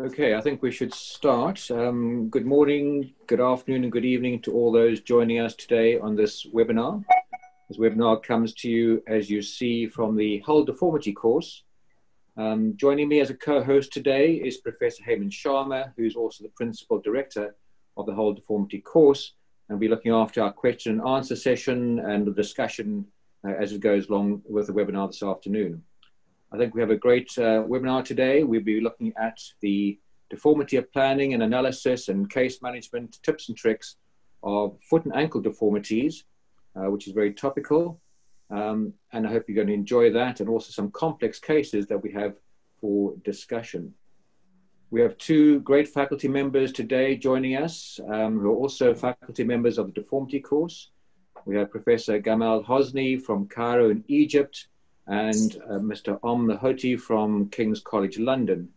Okay, I think we should start. Um, good morning, good afternoon, and good evening to all those joining us today on this webinar. This webinar comes to you, as you see, from the Hull Deformity course. Um, joining me as a co-host today is Professor Hemant Sharma, who's also the Principal Director of the Hull Deformity course, and we'll be looking after our question and answer session and the discussion uh, as it goes along with the webinar this afternoon. I think we have a great uh, webinar today. We'll be looking at the deformity of planning and analysis and case management tips and tricks of foot and ankle deformities, uh, which is very topical. Um, and I hope you're going to enjoy that and also some complex cases that we have for discussion. We have two great faculty members today joining us um, who are also faculty members of the deformity course. We have Professor Gamal Hosni from Cairo in Egypt, and uh, Mr. Om Lahoti from King's College London,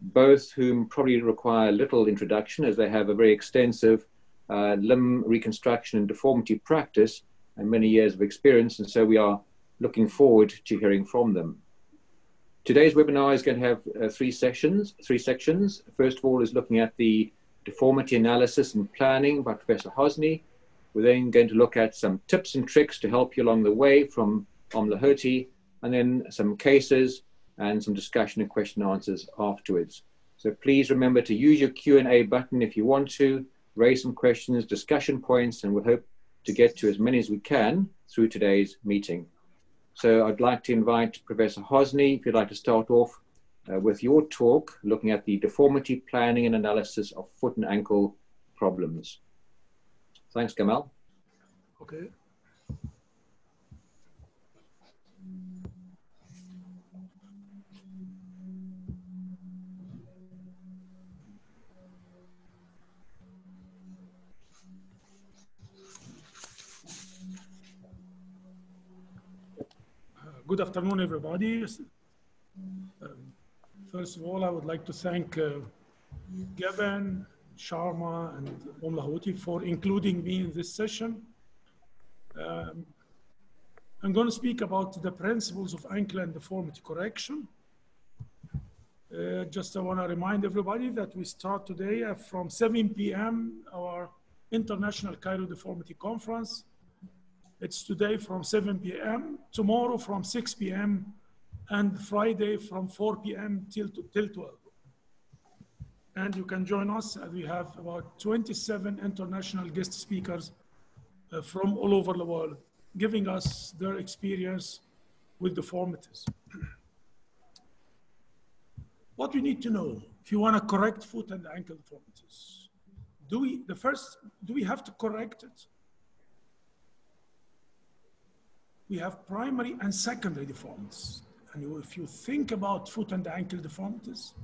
both whom probably require little introduction as they have a very extensive uh, limb reconstruction and deformity practice and many years of experience, and so we are looking forward to hearing from them. Today's webinar is going to have uh, three sessions. Three sections. First of all is looking at the deformity analysis and planning by Professor Hosni. We're then going to look at some tips and tricks to help you along the way from Om Lahoti and then some cases and some discussion and question and answers afterwards. So please remember to use your Q&A button if you want to, raise some questions, discussion points, and we'll hope to get to as many as we can through today's meeting. So I'd like to invite Professor Hosni, if you'd like to start off uh, with your talk, looking at the deformity planning and analysis of foot and ankle problems. Thanks, Gamal. Okay. Good afternoon, everybody. Um, first of all, I would like to thank uh, Gavin, Sharma, and Om Lahoti for including me in this session. Um, I'm going to speak about the principles of ankle and deformity correction. Uh, just I want to remind everybody that we start today from 7 p.m. our International Cairo Deformity Conference it's today from 7 p.m., tomorrow from 6 p.m., and Friday from 4 p.m. till, till 12. And you can join us. As we have about 27 international guest speakers uh, from all over the world, giving us their experience with deformities. what we need to know if you want to correct foot and ankle deformities, do we, the first, do we have to correct it? We have primary and secondary deformities. And if you think about foot and ankle deformities,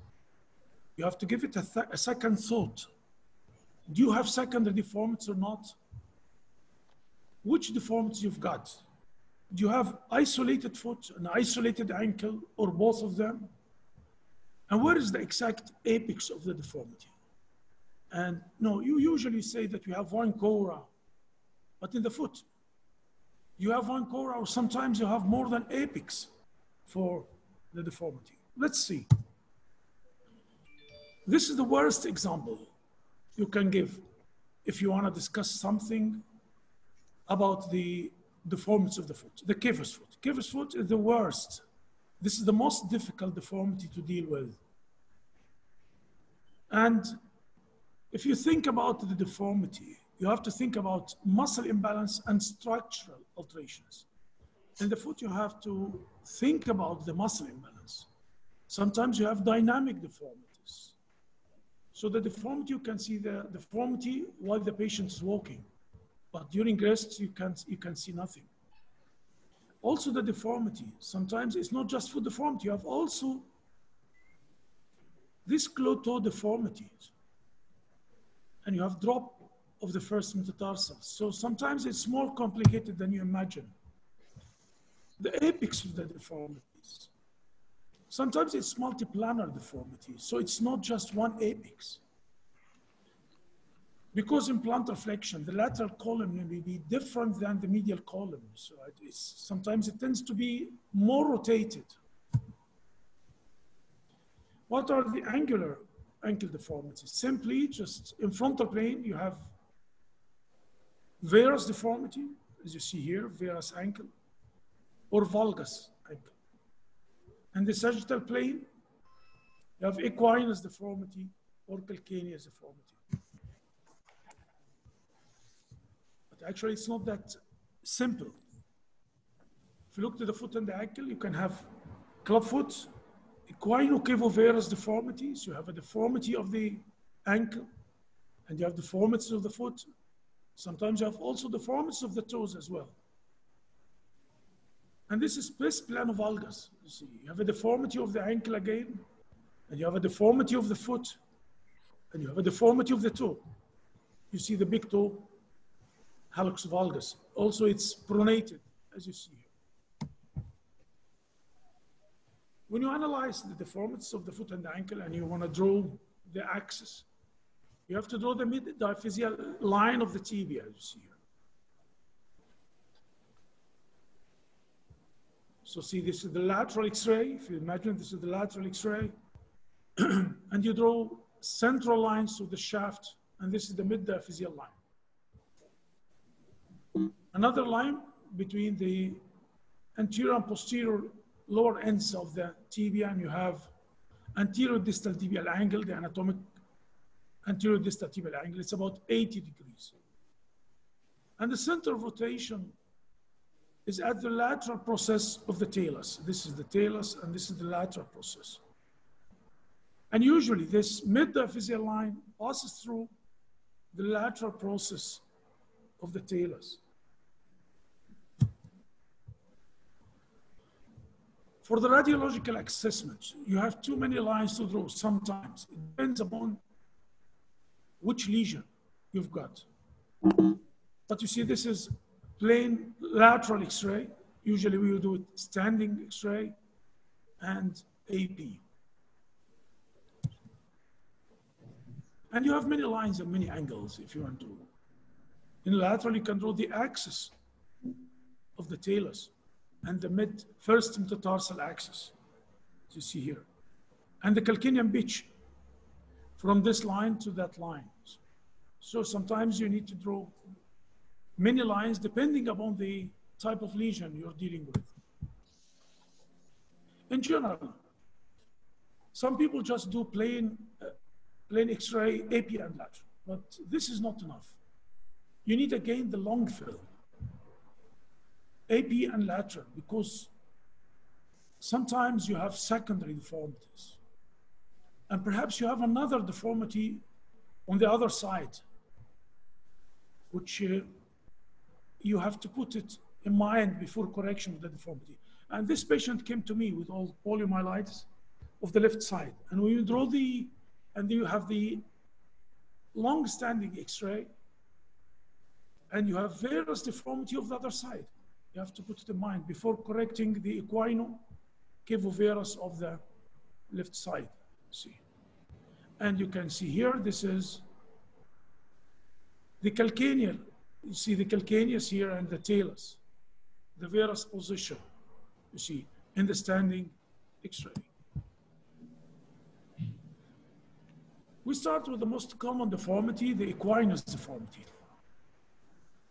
you have to give it a, a second thought. Do you have secondary deformities or not? Which deformities you've got? Do you have isolated foot, an isolated ankle, or both of them? And where is the exact apex of the deformity? And no, you usually say that you have one CORA, but in the foot, you have one core, or sometimes you have more than apex for the deformity. Let's see. This is the worst example you can give if you want to discuss something about the deformity of the foot, the cavus foot. Cavus foot is the worst. This is the most difficult deformity to deal with. And if you think about the deformity, you have to think about muscle imbalance and structural alterations. In the foot, you have to think about the muscle imbalance. Sometimes you have dynamic deformities. So the deformity, you can see the deformity while the patient is walking. But during rest, you can, you can see nothing. Also the deformity, sometimes it's not just foot deformity, you have also this claw toe deformities. And you have drop of the first metatarsals. So sometimes it's more complicated than you imagine. The apex of the deformities. Sometimes it's multiplanar deformity, so it's not just one apex. Because in plantar flexion, the lateral column may be different than the medial column. So sometimes it tends to be more rotated. What are the angular ankle deformities? Simply, just in frontal plane, you have varus deformity, as you see here, varus ankle, or valgus ankle. And the sagittal plane, you have equinus deformity or calcaneus deformity. But actually, it's not that simple. If you look to the foot and the ankle, you can have clubfoot, equinocavovarus deformities. You have a deformity of the ankle, and you have deformities of the foot. Sometimes you have also deformities of the toes as well. And this is pes planovalgus. You see, you have a deformity of the ankle again, and you have a deformity of the foot, and you have a deformity of the toe. You see the big toe, hallux valgus. Also, it's pronated, as you see here. When you analyze the deformities of the foot and the ankle, and you want to draw the axis, you have to draw the mid-diaphyseal line of the tibia, as you see here. So see, this is the lateral X-ray. If you imagine this is the lateral X-ray, and you draw central lines to the shaft, and this is the mid-diaphyseal line. Another line between the anterior and posterior lower ends of the tibia, and you have anterior distal tibial angle, the anatomic anterior distal tibial angle. It's about 80 degrees. And the center of rotation is at the lateral process of the talus. This is the talus, and this is the lateral process. And usually this mid-diaphyseal line passes through the lateral process of the talus. For the radiological assessment, you have too many lines to draw sometimes. It depends upon which lesion you've got. But you see, this is plain lateral X-ray. Usually we will do it standing X-ray and AP. And you have many lines and many angles if you want to. In lateral, you can draw the axis of the talus and the mid first metatarsal axis, as you see here. And the calcaneum pitch from this line to that line. So sometimes you need to draw many lines depending upon the type of lesion you're dealing with. In general, some people just do plain, uh, plain X-ray, AP and lateral, but this is not enough. You need again the long film, AP and lateral, because sometimes you have secondary deformities. And perhaps you have another deformity on the other side, which uh, you have to put it in mind before correction of the deformity. And this patient came to me with all poliomyelitis of the left side. And when you draw the, and you have the long-standing X-ray, and you have varus deformity of the other side. You have to put it in mind before correcting the equino cavovarus of the left side. See, and you can see here, this is the calcaneal you see the calcaneus here and the talus, the varus position, you see, in the standing X-ray. We start with the most common deformity, the equinus deformity.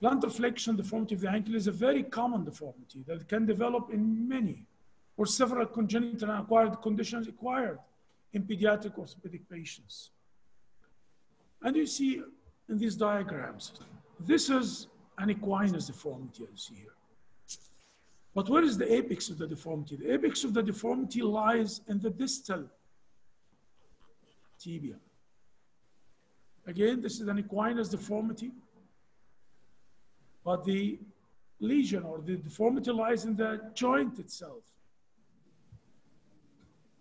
Plantar flexion deformity of the ankle is a very common deformity that can develop in many or several congenital and acquired conditions acquired in pediatric orthopedic patients. And you see in these diagrams, this is an equinus deformity, as you see here. But where is the apex of the deformity? The apex of the deformity lies in the distal tibia. Again, this is an equinus deformity, but the lesion or the deformity lies in the joint itself.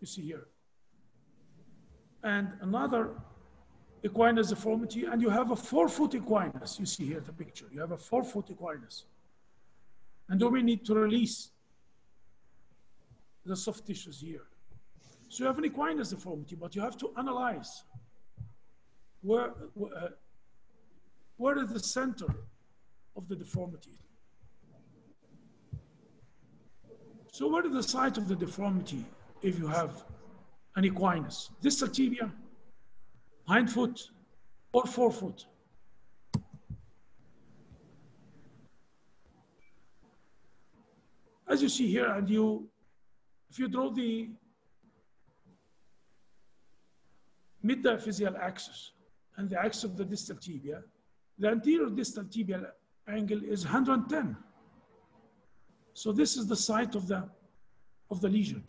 You see here. And another equinus deformity, and you have a forefoot equinus. You see here the picture. You have a forefoot equinus. And do we need to release the soft tissues here? So you have an equinus deformity, but you have to analyze where, uh, where is the center of the deformity. So where is the site of the deformity if you have an equinus? Distal tibia, hind foot or forefoot. As you see here, and you, if you draw the mid-diaphyseal axis and the axis of the distal tibia, the anterior distal tibial angle is 110. So this is the site of the, of the lesion.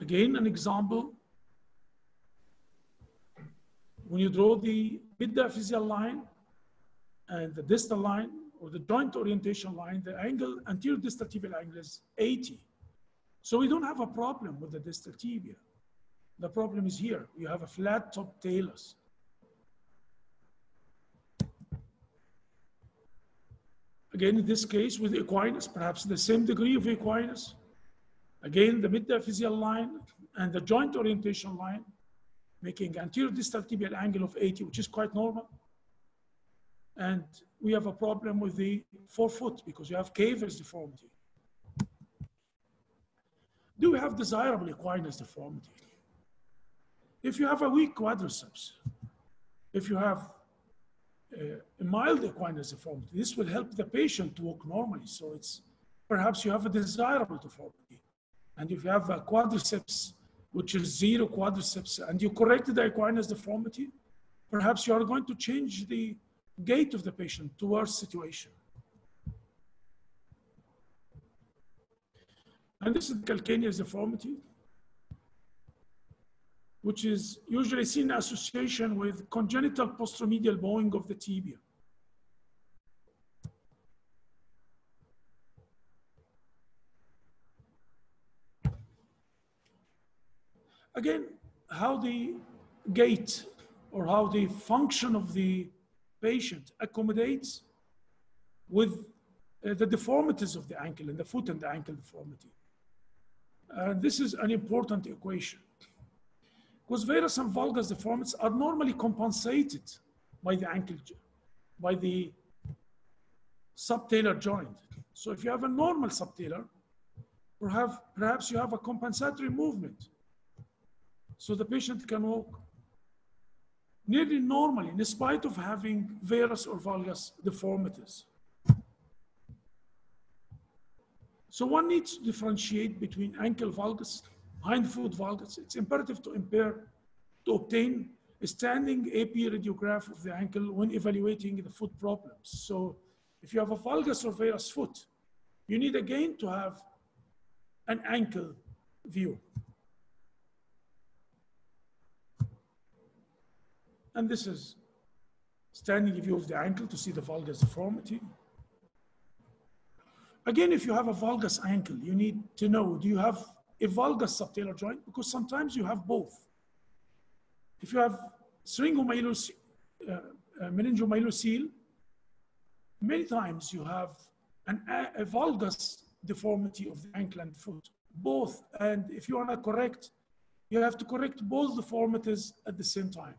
Again, an example. When you draw the mid-diaphyseal line and the distal line or the joint orientation line, the angle, anterior distal tibial angle is 80. So we don't have a problem with the distal tibia. The problem is here. You have a flat top talus. Again, in this case, with equinus, perhaps the same degree of equinus. Again, the mid-diaphyseal line and the joint orientation line, making anterior distal tibial angle of 80, which is quite normal. And we have a problem with the forefoot because you have cavus deformity. Do we have desirable equinus deformity? If you have a weak quadriceps, if you have uh, a mild equinus deformity, this will help the patient to walk normally. So it's perhaps you have a desirable deformity. And if you have a quadriceps, which is zero quadriceps, and you correct the equinus deformity, perhaps you are going to change the gait of the patient towards situation. And this is calcaneus deformity, which is usually seen in association with congenital posteromedial bowing of the tibia. Again, how the gait or how the function of the patient accommodates with uh, the deformities of the ankle and the foot and the ankle deformity. And this is an important equation because varus and valgus deformities are normally compensated by the ankle, by the subtalar joint. So if you have a normal subtalar, perhaps you have a compensatory movement. So the patient can walk nearly normally in spite of having varus or valgus deformities. So one needs to differentiate between ankle valgus, hind foot valgus. It's imperative to impair, to obtain a standing AP radiograph of the ankle when evaluating the foot problems. So if you have a valgus or varus foot, you need again to have an ankle view. And this is standing view of the ankle to see the valgus deformity. Again, if you have a valgus ankle, you need to know, do you have a valgus subtalar joint? Because sometimes you have both. If you have syringomyelocele, uh, uh, meningomyelocele, many times you have an, a valgus deformity of the ankle and foot, both. And if you want to correct, you have to correct both deformities at the same time.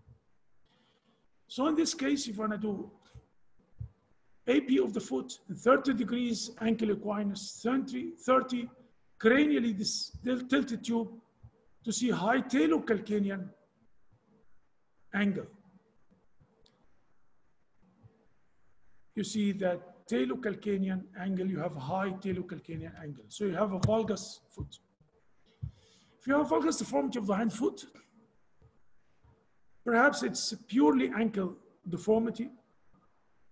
So in this case, if you want to do AP of the foot, 30 degrees ankle equinus, 30, 30 cranially this tilted tube to see high talocalcanean angle. You see that talocalcanean angle, you have high talocalcanean angle. So you have a valgus foot. If you have valgus deformity of the hind foot, Perhaps it's purely ankle deformity,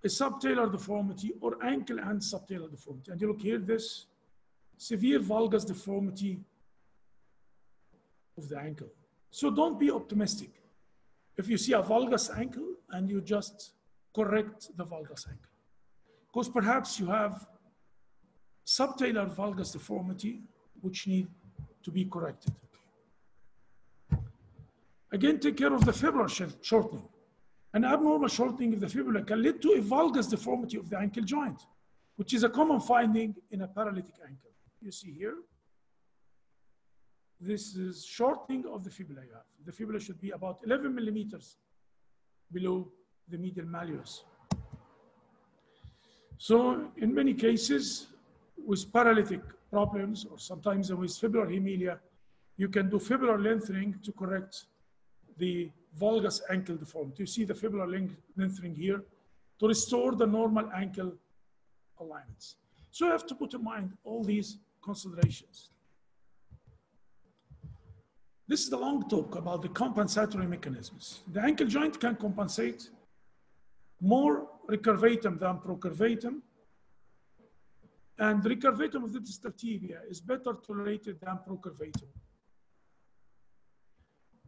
a subtalar deformity, or ankle and subtalar deformity. And you look here, this severe valgus deformity of the ankle. So don't be optimistic. If you see a valgus ankle and you just correct the valgus ankle. Because perhaps you have subtalar valgus deformity, which need to be corrected. Again, take care of the fibular shortening. An abnormal shortening of the fibula can lead to a valgus deformity of the ankle joint, which is a common finding in a paralytic ankle. You see here, this is shortening of the fibula you have. The fibula should be about 11 millimeters below the medial malleus. So in many cases, with paralytic problems or sometimes with fibular hemimelia, you can do fibular lengthening to correct the valgus ankle deformity. You see the fibular lengthening here to restore the normal ankle alignments. So you have to put in mind all these considerations. This is the long talk about the compensatory mechanisms. The ankle joint can compensate more recurvatum than procurvatum. And recurvatum of the distal tibia is better tolerated than procurvatum.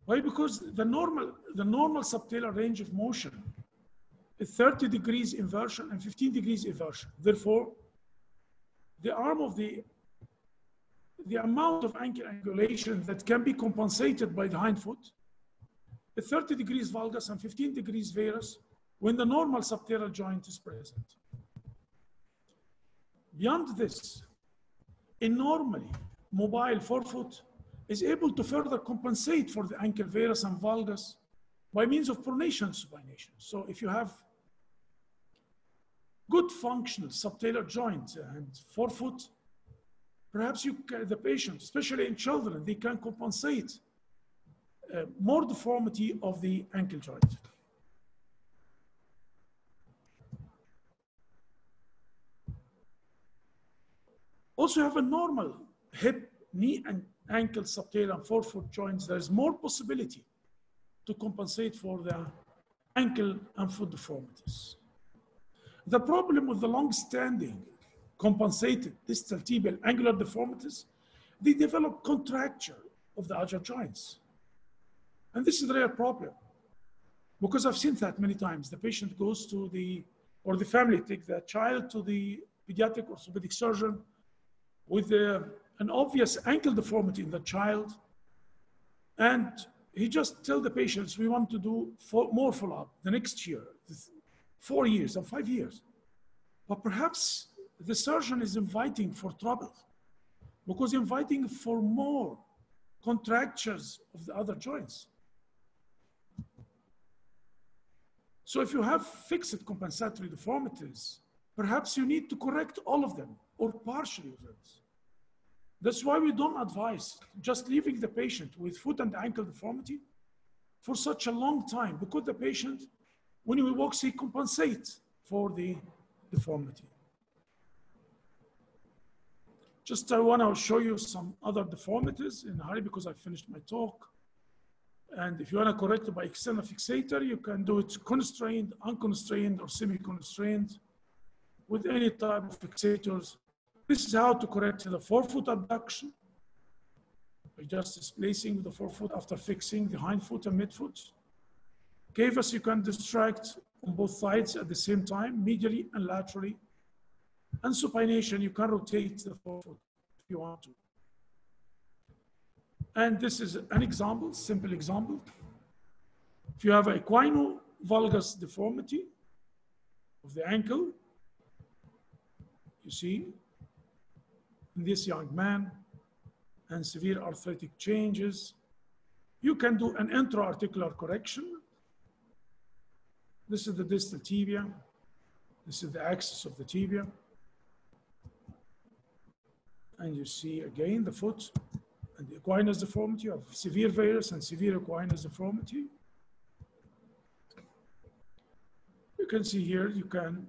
Why? Because the normal, the normal subtalar range of motion is 30 degrees inversion and 15 degrees inversion. Therefore, the arm of the the amount of ankle angulation that can be compensated by the hind foot is 30 degrees valgus and 15 degrees varus when the normal subtalar joint is present. Beyond this, a normally mobile forefoot is able to further compensate for the ankle varus and valgus by means of pronation supination. So if you have good functional subtalar joint and forefoot, perhaps you can, the patient, especially in children, they can compensate uh, more deformity of the ankle joint. Also have a normal hip, knee, and ankle, subtalar, and forefoot joints. There's more possibility to compensate for the ankle and foot deformities. The problem with the long-standing compensated distal tibial angular deformities, they develop contracture of the agile joints. And this is a real problem because I've seen that many times. The patient goes to the, or the family take the child to the pediatric or orthopedic surgeon with a, an obvious ankle deformity in the child. And he just tell the patients, we want to do more follow-up the next year, four years or five years. But perhaps the surgeon is inviting for trouble because inviting for more contractures of the other joints. So if you have fixed compensatory deformities, perhaps you need to correct all of them or partially of them. That's why we don't advise just leaving the patient with foot and ankle deformity for such a long time because the patient, when he walks, he compensates for the deformity. Just I want to show you some other deformities in a hurry because I finished my talk. And if you want to correct it by external fixator, you can do it constrained, unconstrained, or semi-constrained with any type of fixators. This is how to correct the forefoot abduction by just displacing the forefoot after fixing the hindfoot and midfoot. Cavus you can distract on both sides at the same time, medially and laterally. And supination, you can rotate the forefoot if you want to. And this is an example, simple example. If you have a equino-valgus deformity of the ankle, you see, in this young man, and severe arthritic changes, you can do an intra-articular correction. This is the distal tibia. This is the axis of the tibia. And you see again the foot and the equinus deformity of severe varus and severe equinus deformity. You can see here, you can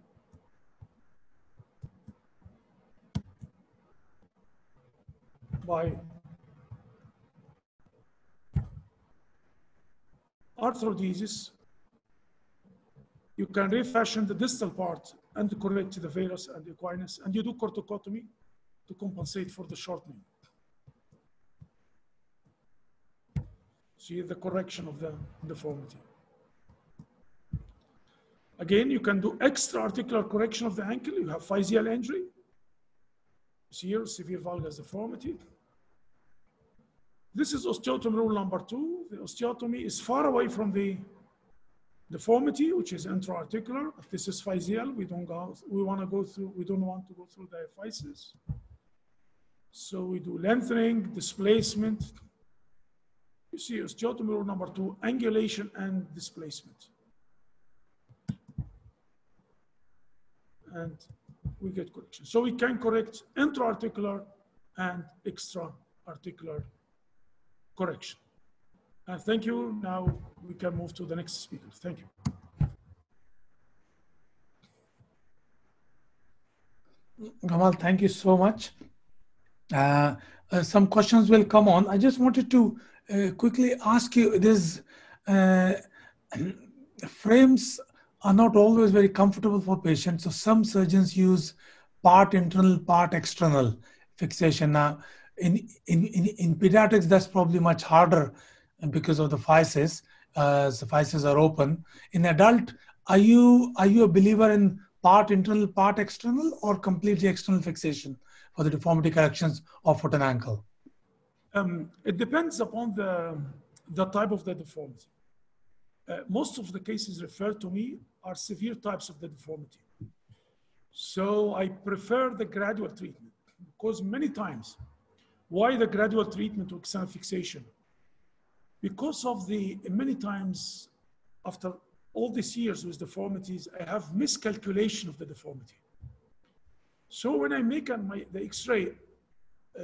by arthrodesis, you can refashion the distal part and correct the varus and the equinus, and you do corticotomy to compensate for the shortening. See the correction of the deformity. Again, you can do extra articular correction of the ankle. You have physial injury. See here, severe valgus deformity. This is osteotomy rule number two. The osteotomy is far away from the deformity, which is intra-articular. This is physeal. We don't go, we want to go through, we don't want to go through diaphysis. So we do lengthening, displacement. You see osteotomy rule number two, angulation and displacement. And we get correction. So we can correct intra-articular and extra-articular correction. And thank you. Now we can move to the next speaker. Thank you. Gamal, thank you so much. Uh, uh, some questions will come on. I just wanted to uh, quickly ask you this uh, frames are not always very comfortable for patients. So some surgeons use part internal, part external fixation. Now, in, in, in, in pediatrics, that's probably much harder because of the physis. Uh, the physis are open. In adult, are you are you a believer in part internal, part external, or completely external fixation for the deformity corrections of foot and ankle? Um, it depends upon the, the type of the deformity. Uh, most of the cases referred to me are severe types of the deformity. So I prefer the gradual treatment because many times, why the gradual treatment to external fixation? Because of the, many times after all these years with deformities, I have miscalculation of the deformity. So when I make my, the X-ray uh,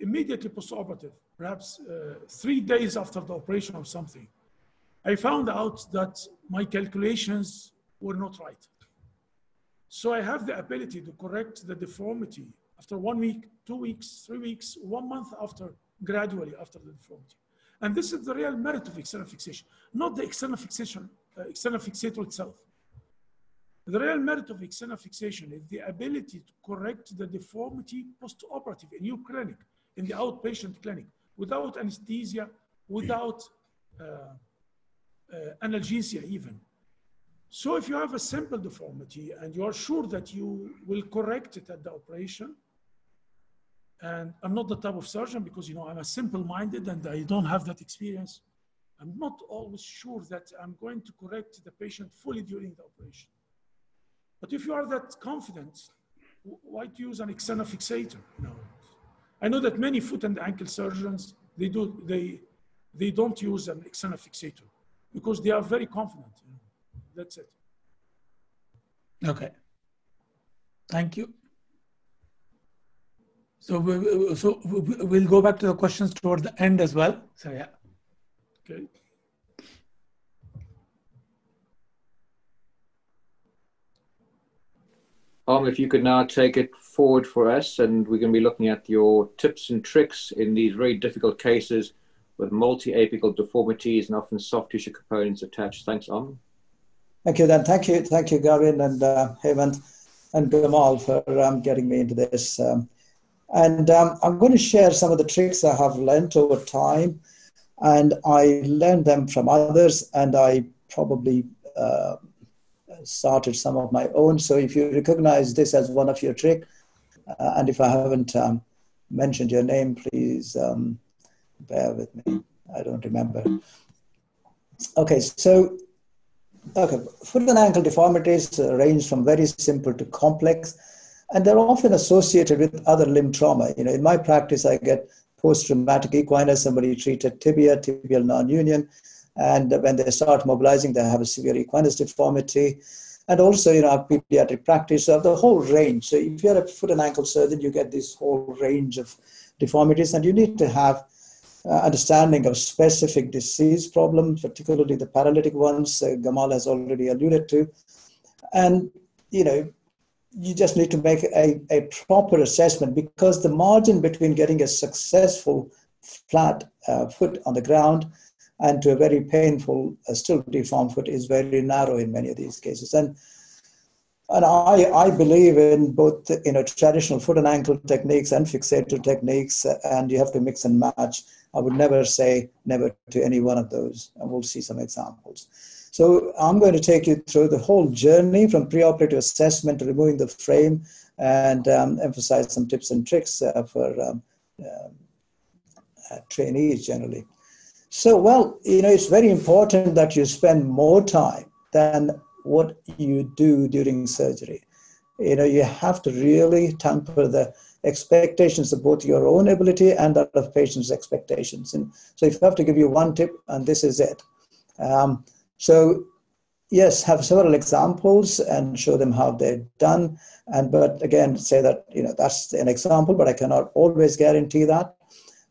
immediately post-operative, perhaps uh, three days after the operation or something, I found out that my calculations were not right. So I have the ability to correct the deformity after one week, two weeks, three weeks, one month after, gradually after the deformity. And this is the real merit of external fixation, not the external fixation, uh, external fixator itself. The real merit of external fixation is the ability to correct the deformity post-operative in your clinic, in the outpatient clinic, without anesthesia, without uh, uh, analgesia even. So if you have a simple deformity and you are sure that you will correct it at the operation, and I'm not the type of surgeon because you know I'm a simple-minded and I don't have that experience. I'm not always sure that I'm going to correct the patient fully during the operation. But if you are that confident, why to use an external fixator? No. I know that many foot and ankle surgeons, they, do, they, they don't use an external fixator because they are very confident. That's it. Okay. Thank you. So, we, so we'll go back to the questions toward the end as well. So yeah. Okay. Um, if you could now take it forward for us, and we're going to be looking at your tips and tricks in these very difficult cases with multi-apical deformities and often soft tissue components attached. Thanks, Om. Thank you, Dan. Thank you, thank you, Gavin and uh, Hemant and Gamal for um, getting me into this. Um, and um, I'm going to share some of the tricks I have learned over time, and I learned them from others, and I probably uh, started some of my own. So if you recognize this as one of your trick, uh, and if I haven't um, mentioned your name, please um, bear with me. I don't remember. Okay, so okay, foot and ankle deformities range from very simple to complex, and they're often associated with other limb trauma. You know, in my practice, I get post-traumatic equine somebody treated tibia, tibial non-union, and when they start mobilizing, they have a severe equinus deformity. And also, you know, our pediatric practice of the whole range. So if you're a foot and ankle surgeon, you get this whole range of deformities, and you need to have uh, understanding of specific disease problems, particularly the paralytic ones uh, Gamal has already alluded to. And, you know, you just need to make a, a proper assessment because the margin between getting a successful flat uh, foot on the ground and to a very painful, uh, still deformed foot is very narrow in many of these cases. And and I, I believe in both you know traditional foot and ankle techniques and fixator techniques, and you have to mix and match. I would never say never to any one of those, and we'll see some examples. So I'm going to take you through the whole journey from preoperative assessment to removing the frame and um, emphasize some tips and tricks uh, for um, uh, trainees generally. So, well, you know, it's very important that you spend more time than what you do during surgery. You know, you have to really temper the expectations of both your own ability and that of patients' expectations. And so, if you have to give you one tip, and this is it. Um, so, yes, have several examples and show them how they're done. And but again, say that you know that's an example, but I cannot always guarantee that.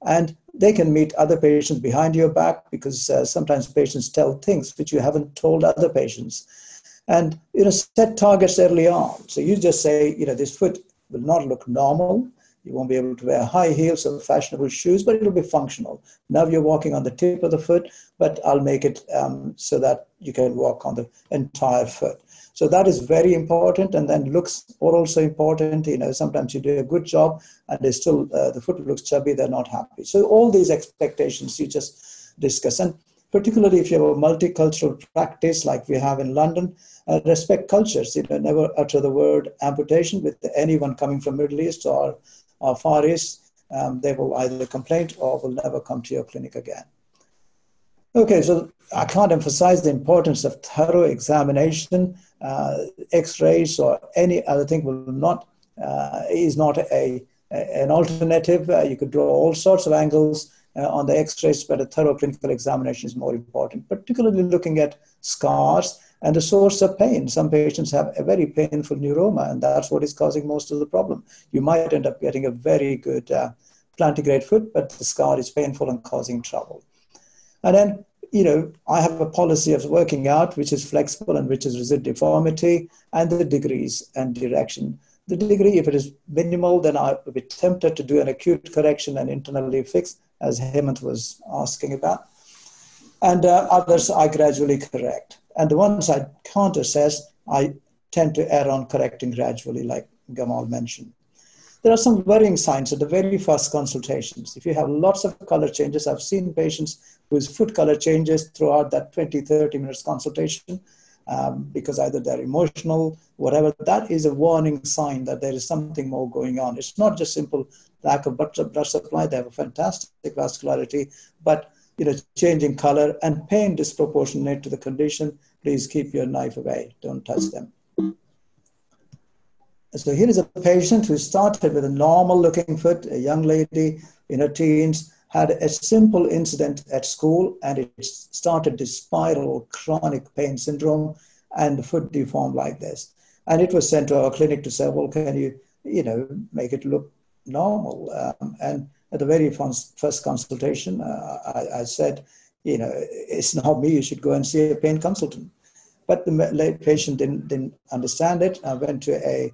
And they can meet other patients behind your back because uh, sometimes patients tell things which you haven't told other patients. And you know, set targets early on. So you just say, you know, this foot will not look normal. You won't be able to wear high heels or fashionable shoes, but it'll be functional. Now you're walking on the tip of the foot, but I'll make it um, so that you can walk on the entire foot. So that is very important. And then looks are also important. You know, sometimes you do a good job and they still, uh, the foot looks chubby, they're not happy. So all these expectations you just discuss. And particularly if you have a multicultural practice like we have in London, uh, respect cultures. You know, never utter the word amputation with anyone coming from Middle East or, or Far East. Um, they will either complain or will never come to your clinic again. Okay, so I can't emphasize the importance of thorough examination. Uh, X-rays or any other thing will not uh, is not a, an alternative. Uh, you could draw all sorts of angles uh, on the X-rays, but a thorough clinical examination is more important, particularly looking at scars and a source of pain. Some patients have a very painful neuroma, and that's what is causing most of the problem. You might end up getting a very good uh, plantigrade foot, but the scar is painful and causing trouble. And then, you know, I have a policy of working out which is flexible and which is resist deformity and the degrees and direction. The degree, if it is minimal, then I would be tempted to do an acute correction and internally fix, as Hemant was asking about. And uh, others I gradually correct. And the ones I can't assess, I tend to err on correcting gradually, like Gamal mentioned. There are some worrying signs at the very first consultations. If you have lots of color changes, I've seen patients whose foot color changes throughout that 20, 30 minutes consultation um, because either they're emotional, whatever. That is a warning sign that there is something more going on. It's not just simple lack of blood supply. They have a fantastic vascularity, but you know, changing color and pain disproportionate to the condition. Please keep your knife away. Don't touch them. So here is a patient who started with a normal looking foot, a young lady in her teens, had a simple incident at school and it started this spiral chronic pain syndrome and the foot deformed like this. And it was sent to our clinic to say, well, can you, you know, make it look normal? Um, and at the very first consultation, uh, I, I, said, you know, it's not me, you should go and see a pain consultant. But the patient didn't, didn't understand it. I went to a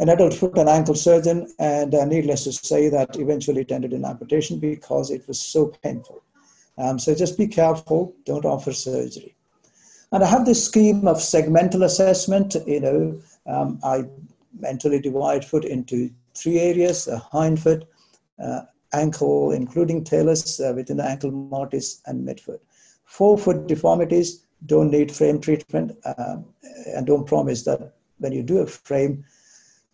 an adult foot and ankle surgeon, and uh, needless to say, that eventually it ended in amputation because it was so painful. Um, so just be careful, don't offer surgery. And I have this scheme of segmental assessment. You know, um, I mentally divide foot into three areas: a hind foot, ankle, including talus uh, within the ankle mortise, and midfoot. Forefoot deformities don't need frame treatment, um, and don't promise that when you do a frame,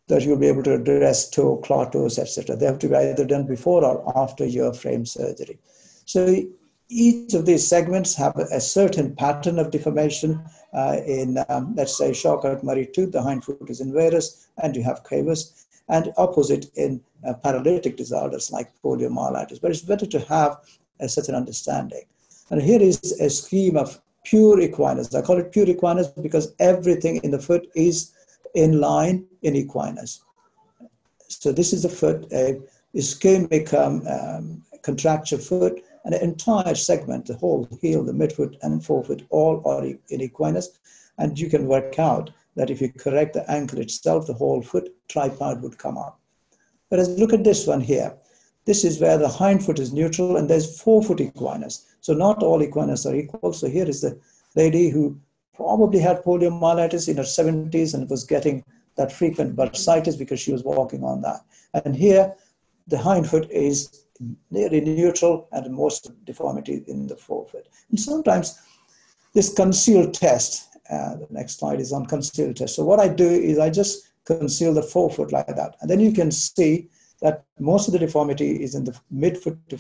that you'll be able to address toe, claw toes, etc. They have to be either done before or after your frame surgery. So each of these segments have a certain pattern of deformation. Uh, in, um, let's say, Charcot-Marie tooth, the hind foot is inverus, and you have cavus, and opposite in uh, paralytic disorders like poliomyelitis. But it's better to have uh, such an understanding. And here is a scheme of pure equinus. I call it pure equinus because everything in the foot is in line in equinus. So this is the foot, a ischemic um, um, contracture foot, and an entire segment, the whole heel, the midfoot and forefoot, all are in equinus. And you can work out that if you correct the ankle itself, the whole foot tripod would come up. Whereas look at this one here. This is where the hind foot is neutral and there's forefoot equinus. So not all equinus are equal. So here is the lady who probably had poliomyelitis in her 70s and was getting that frequent bursitis because she was walking on that. And here, the hind foot is nearly neutral and most deformity in the forefoot. And sometimes this concealed test, uh, the next slide is on concealed test. So what I do is I just conceal the forefoot like that. And then you can see that most of the deformity is in the midfoot to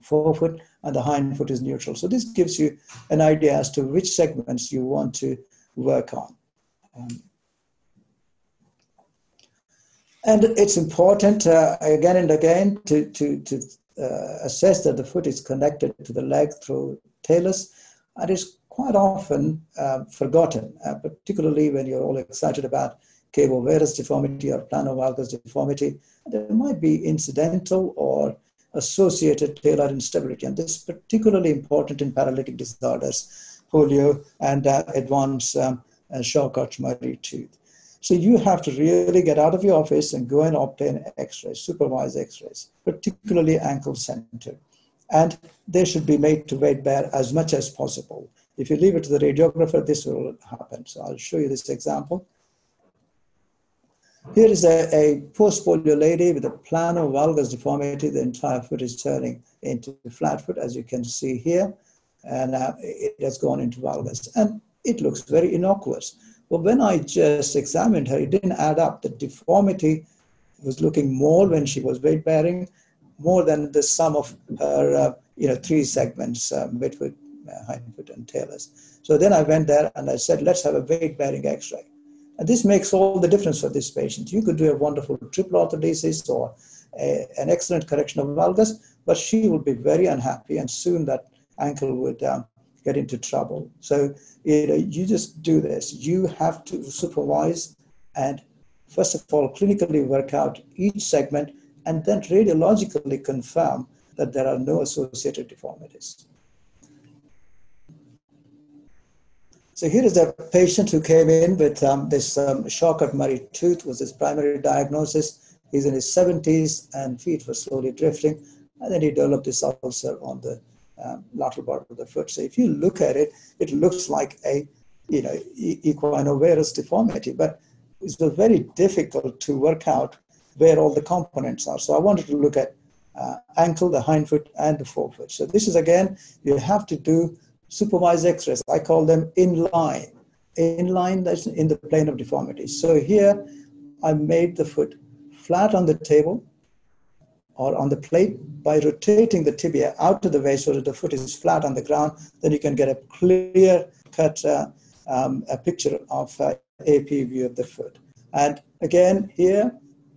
forefoot and the hind foot is neutral. So this gives you an idea as to which segments you want to work on. Um, and it's important uh, again and again to, to, to uh, assess that the foot is connected to the leg through talus and it's quite often uh, forgotten, uh, particularly when you're all excited about cavo varus deformity or plano valgus deformity. There might be incidental or associated talar instability. And this is particularly important in paralytic disorders, polio, and uh, advanced um, uh, Charcot-Marie tooth. So you have to really get out of your office and go and obtain x-rays, supervised x-rays, particularly ankle centered. And they should be made to weight bear as much as possible. If you leave it to the radiographer, this will happen. So I'll show you this example. Here is a, a post-polio lady with a plantar valgus deformity. The entire foot is turning into flat foot, as you can see here. And uh, it has gone into valgus. And it looks very innocuous. But when I just examined her, it didn't add up. The deformity was looking more when she was weight bearing, more than the sum of her, uh, you know, three segments, uh, midfoot, uh, hindfoot, and talus. So then I went there and I said, let's have a weight bearing X-ray. And this makes all the difference for this patient. You could do a wonderful triple arthrodesis or a, an excellent correction of valgus, but she would be very unhappy, and soon that ankle would um, get into trouble. So you know, you just do this. You have to supervise and first of all clinically work out each segment and then radiologically confirm that there are no associated deformities. So here is a patient who came in with um, this um, Charcot-Marie tooth was his primary diagnosis. He's in his 70s and feet were slowly drifting. And then he developed this ulcer on the um, lateral part of the foot. So if you look at it, it looks like a, you know, equinovarus deformity, but it's very difficult to work out where all the components are. So I wanted to look at uh, ankle, the hind foot, and the forefoot. So this is again, you have to do supervised x-rays. I call them in-line. In-line, that's in the plane of deformity. So here, I made the foot flat on the table or on the plate by rotating the tibia out to the way so that the foot is flat on the ground. Then you can get a clear cut uh, um, a picture of uh, AP view of the foot. And again, here,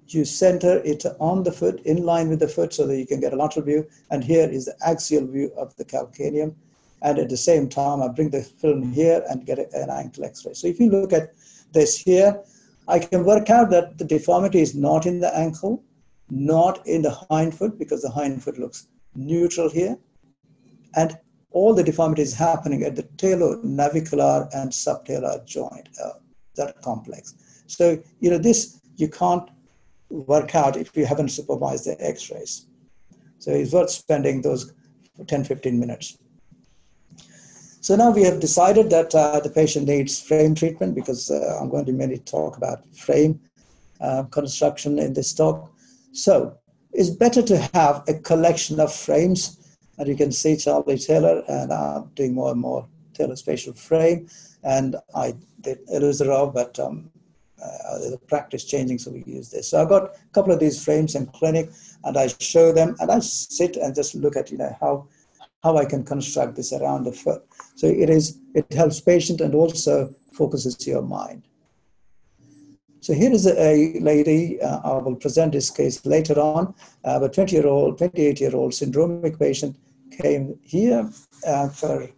you center it on the foot, in line with the foot, so that you can get a lateral view. And here is the axial view of the calcaneum. And at the same time, I bring the film here and get an ankle x-ray. So if you look at this here, I can work out that the deformity is not in the ankle, not in the hind foot, because the hind foot looks neutral here. And all the deformity is happening at the talonavicular and subtalar joint, uh, that complex. So, you know, this you can't work out if you haven't supervised the x-rays. So it's worth spending those 10, 15 minutes. So now we have decided that uh, the patient needs frame treatment because uh, I'm going to mainly talk about frame uh, construction in this talk. So it's better to have a collection of frames. And you can see Charlie Taylor, and I'm doing more and more Taylor spatial frame. And I did Ilizarov, but um, uh, the practice changing, so we use this. So I've got a couple of these frames in clinic, and I show them, and I sit and just look at you know how how I can construct this around the foot. So it is it helps patient and also focuses your mind. So here is a, lady, uh, I will present this case later on, uh, a 20 year old, 28 year old syndromic patient came here uh, for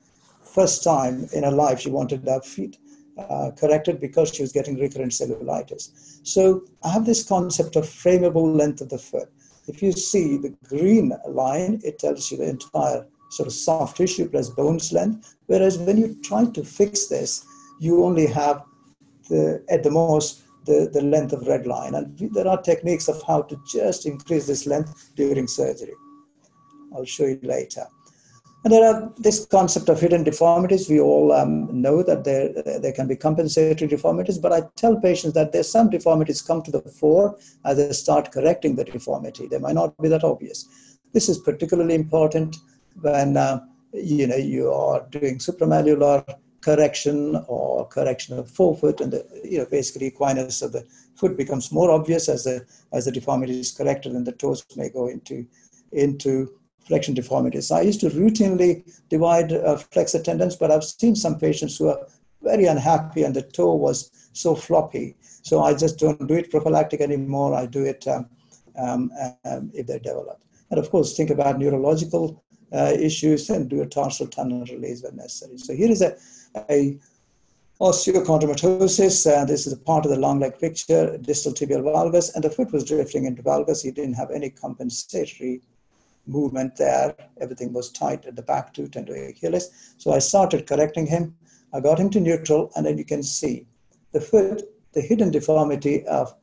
first time in her life. She wanted her feet uh, corrected because she was getting recurrent cellulitis. So I have this concept of frameable length of the foot. If you see the green line, it tells you the entire sort of soft tissue plus bones length. Whereas when you try to fix this, you only have the, at the most the, the length of red line. And there are techniques of how to just increase this length during surgery. I'll show you later. And there are this concept of hidden deformities. We all um, know that there, there can be compensatory deformities, but I tell patients that there's some deformities come to the fore as they start correcting the deformity. They might not be that obvious. This is particularly important when uh, you know you are doing supramalleolar correction or correction of forefoot, and the you know basically equinus of the foot becomes more obvious as the as the deformity is corrected, and the toes may go into into flexion deformities. I used to routinely divide uh, flexor tendons, but I've seen some patients who are very unhappy and the toe was so floppy. So I just don't do it prophylactic anymore. I do it um, um, um, if they develop. And of course, think about neurological issues and do a tarsal tunnel release when necessary. So here is a, a osteochondromatosis. Uh, this is a part of the long leg picture, distal tibial valgus, and the foot was drifting into valgus. He didn't have any compensatory movement there. Everything was tight at the back to tendon Achilles. So I started correcting him. I got him to neutral, and then you can see the foot, the hidden deformity of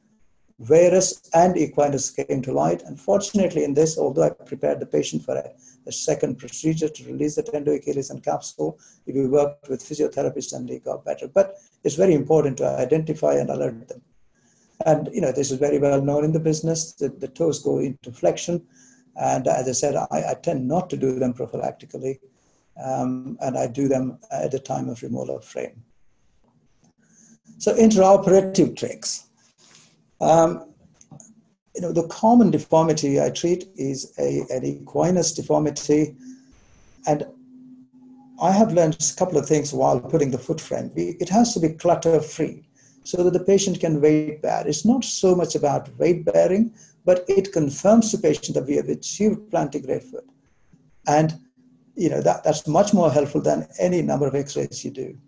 varus and equinus came to light. Unfortunately, in this, although I prepared the patient for a, a second procedure to release the tendon Achilles and capsule, if we worked with physiotherapists and they got better. But it's very important to identify and alert them. And you know, this is very well known in the business that the toes go into flexion. And as I said, I, I tend not to do them prophylactically. Um, and I do them at the time of removal of frame. So intraoperative tricks. Um, you know, the common deformity I treat is a, an equinus deformity. And I have learned a couple of things while putting the foot frame. It has to be clutter free so that the patient can weight bear. It's not so much about weight bearing, but it confirms to the patient that we have achieved plantigrade foot. And you know that, that's much more helpful than any number of x-rays you do.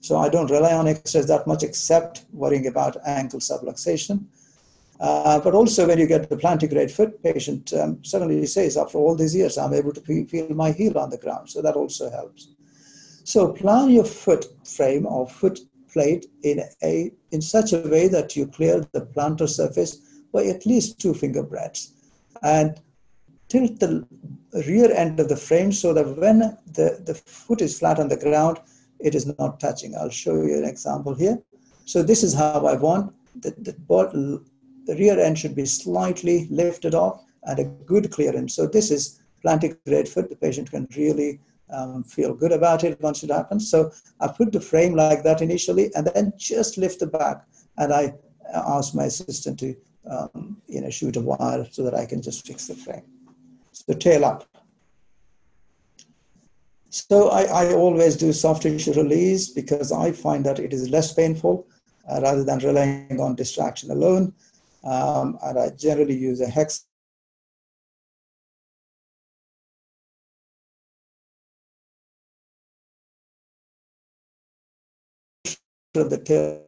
So I don't rely on x-rays that much except worrying about ankle subluxation. Uh, but also when you get the plantigrade foot, patient um, suddenly says, after all these years, I'm able to feel my heel on the ground. So that also helps. So plan your foot frame or foot plate in, a, in such a way that you clear the plantar surface by at least two finger breadths. And tilt the rear end of the frame so that when the, the foot is flat on the ground, it is not touching. I'll show you an example here. So this is how I want the, the, the rear end should be slightly lifted off and a good clearance. So this is plantigrade foot. The patient can really um, feel good about it once it happens. So I put the frame like that initially and then just lift the back. And I ask my assistant to um, you know, shoot a wire so that I can just fix the frame. So tail up. So I, I always do soft tissue release because I find that it is less painful uh, rather than relying on distraction alone. Um, and I generally use a hex the tail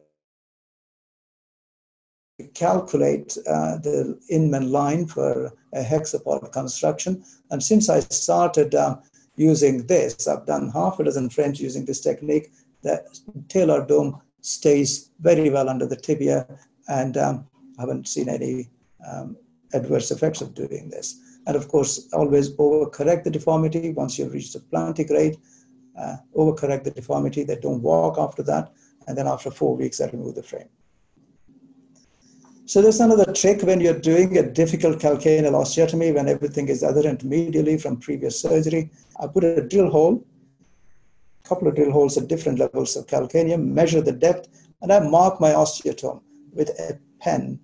calculate uh, the Inman line for a hexapod construction. And since I started um, using this, I've done half a dozen frames using this technique, the talar dome stays very well under the tibia and um, haven't seen any um, adverse effects of doing this. And of course, always overcorrect the deformity once you've reached the plantigrade, uh, overcorrect the deformity, they don't walk after that, and then after four weeks, I remove the frame. So there's another trick when you're doing a difficult calcaneal osteotomy, when everything is adherent medially from previous surgery. I put a drill hole, a couple of drill holes at different levels of calcaneum, measure the depth, and I mark my osteotome with a pen,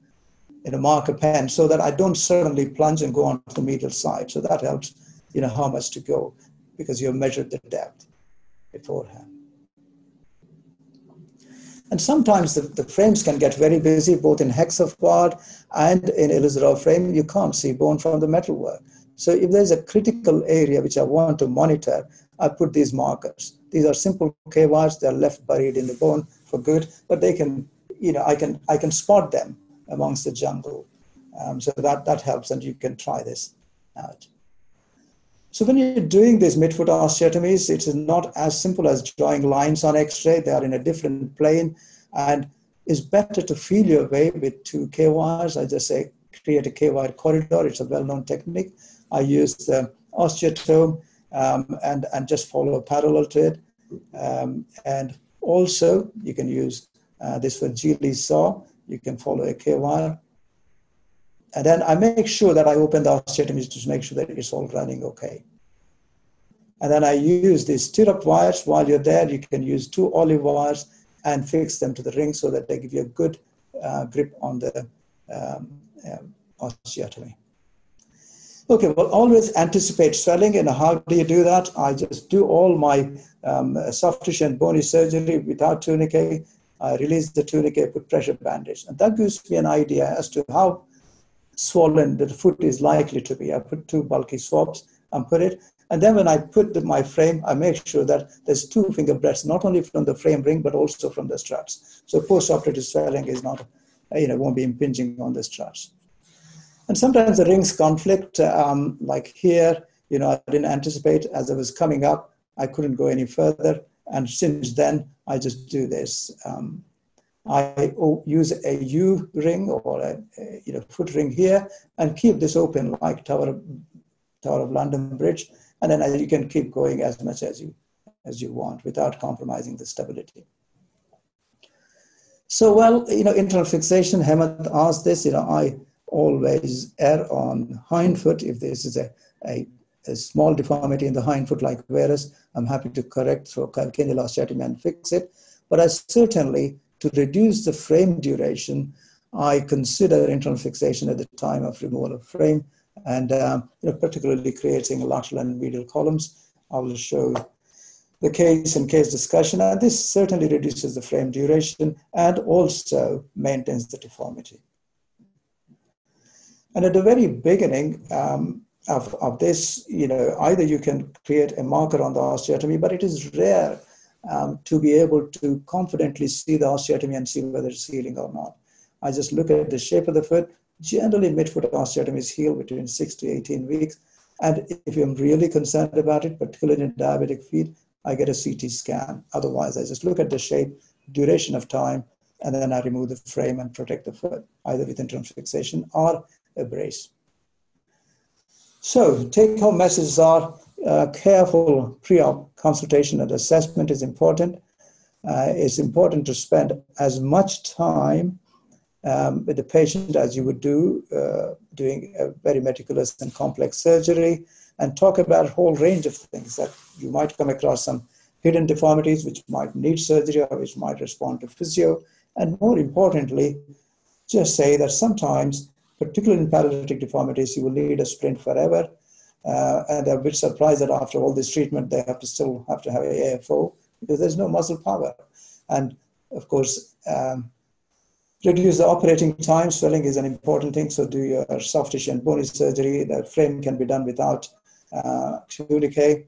in a marker pen, so that I don't suddenly plunge and go on to the medial side. So that helps, you know, how much to go, because you've measured the depth beforehand. And sometimes the, the frames can get very busy, both in hexapod and in Ilizarov frame. You can't see bone from the metalwork. So if there's a critical area which I want to monitor, I put these markers. These are simple K-wires. They're left buried in the bone for good, but they can, you know, I can I can spot them amongst the jungle. Um, so that that helps, and you can try this out. So when you're doing these midfoot osteotomies, it is not as simple as drawing lines on X-ray. They are in a different plane, and it's better to feel your way with two K-wires. I just say create a K-wire corridor. It's a well-known technique. I use the osteotome um, and, and just follow parallel to it. Um, and also, you can use uh, this for Gigli saw. You can follow a K-wire and then I make sure that I open the osteotomy to make sure that it's all running okay. And then I use these stirrup wires. While you're there, you can use two olive wires and fix them to the ring so that they give you a good uh, grip on the um, um, osteotomy. Okay, well, always anticipate swelling. And how do you do that? I just do all my um, soft tissue and bony surgery without tourniquet. I release the tourniquet, put pressure bandage. And that gives me an idea as to how swollen the foot is likely to be. I put two bulky swabs and put it. And then when I put the, my frame, I make sure that there's two finger breadths, not only from the frame ring, but also from the struts. So post-operative swelling is not, you know, won't be impinging on the struts. And sometimes the rings conflict, um, like here, you know, I didn't anticipate as I was coming up, I couldn't go any further. And since then, I just do this. Um, I use a U ring or a, a, you know foot ring here and keep this open like Tower of, Tower of London Bridge, and then you can keep going as much as you as you want without compromising the stability. So, well, you know, internal fixation, Hemant asked this, you know, I always err on hind foot. If this is a, a, a small deformity in the hind foot like varus, I'm happy to correct through calcaneal osteotomy and fix it. But I certainly, to reduce the frame duration, I consider internal fixation at the time of removal of frame and um, particularly creating lateral and medial columns. I will show the case and case discussion, and this certainly reduces the frame duration and also maintains the deformity. And at the very beginning um, of, of this, you know, either you can create a marker on the osteotomy, but it is rare um, to be able to confidently see the osteotomy and see whether it's healing or not. I just look at the shape of the foot. Generally, midfoot osteotomy is healed between 6 to 18 weeks. And if I'm really concerned about it, particularly in diabetic feet, I get a CT scan. Otherwise, I just look at the shape, duration of time, and then I remove the frame and protect the foot, either with internal fixation or a brace. So take-home messages are uh, careful pre-op consultation and assessment is important. Uh, it's important to spend as much time um, with the patient as you would do uh, doing a very meticulous and complex surgery and talk about a whole range of things that you might come across some hidden deformities which might need surgery or which might respond to physio. And more importantly, just say that sometimes, particularly in paralytic deformities, you will need a splint forever. Uh, and they're a bit surprised that after all this treatment, they have to still have to have a AFO because there's no muscle power. And of course, um, reduce the operating time. Swelling is an important thing. So do your soft tissue and bony surgery. The frame can be done without uh, decay.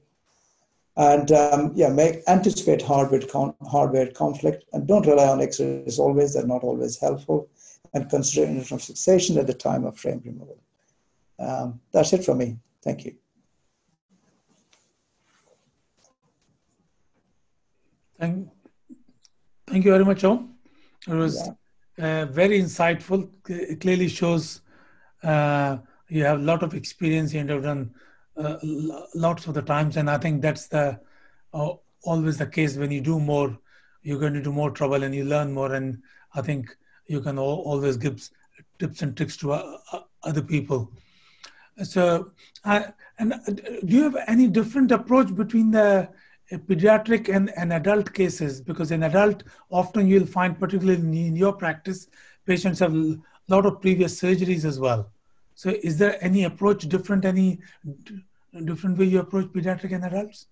And um, yeah, make anticipate hardware, con- hardware conflict and don't rely on X-rays always. They're not always helpful. And consider internal fixation at the time of frame removal. Um, that's it from me. Thank you. Thank, thank you very much, Om. It was yeah. uh, very insightful. It clearly shows uh, you have a lot of experience and have done uh, lots of the times, and I think that's the uh, always the case when you do more, you're going to do more trouble and you learn more, and I think you can always give tips and tricks to uh, uh, other people. So, and do you have any different approach between the pediatric and, and adult cases? Because in adult, often you'll find, particularly in your practice, patients have a lot of previous surgeries as well. So is there any approach different, any different way you approach pediatric and adults?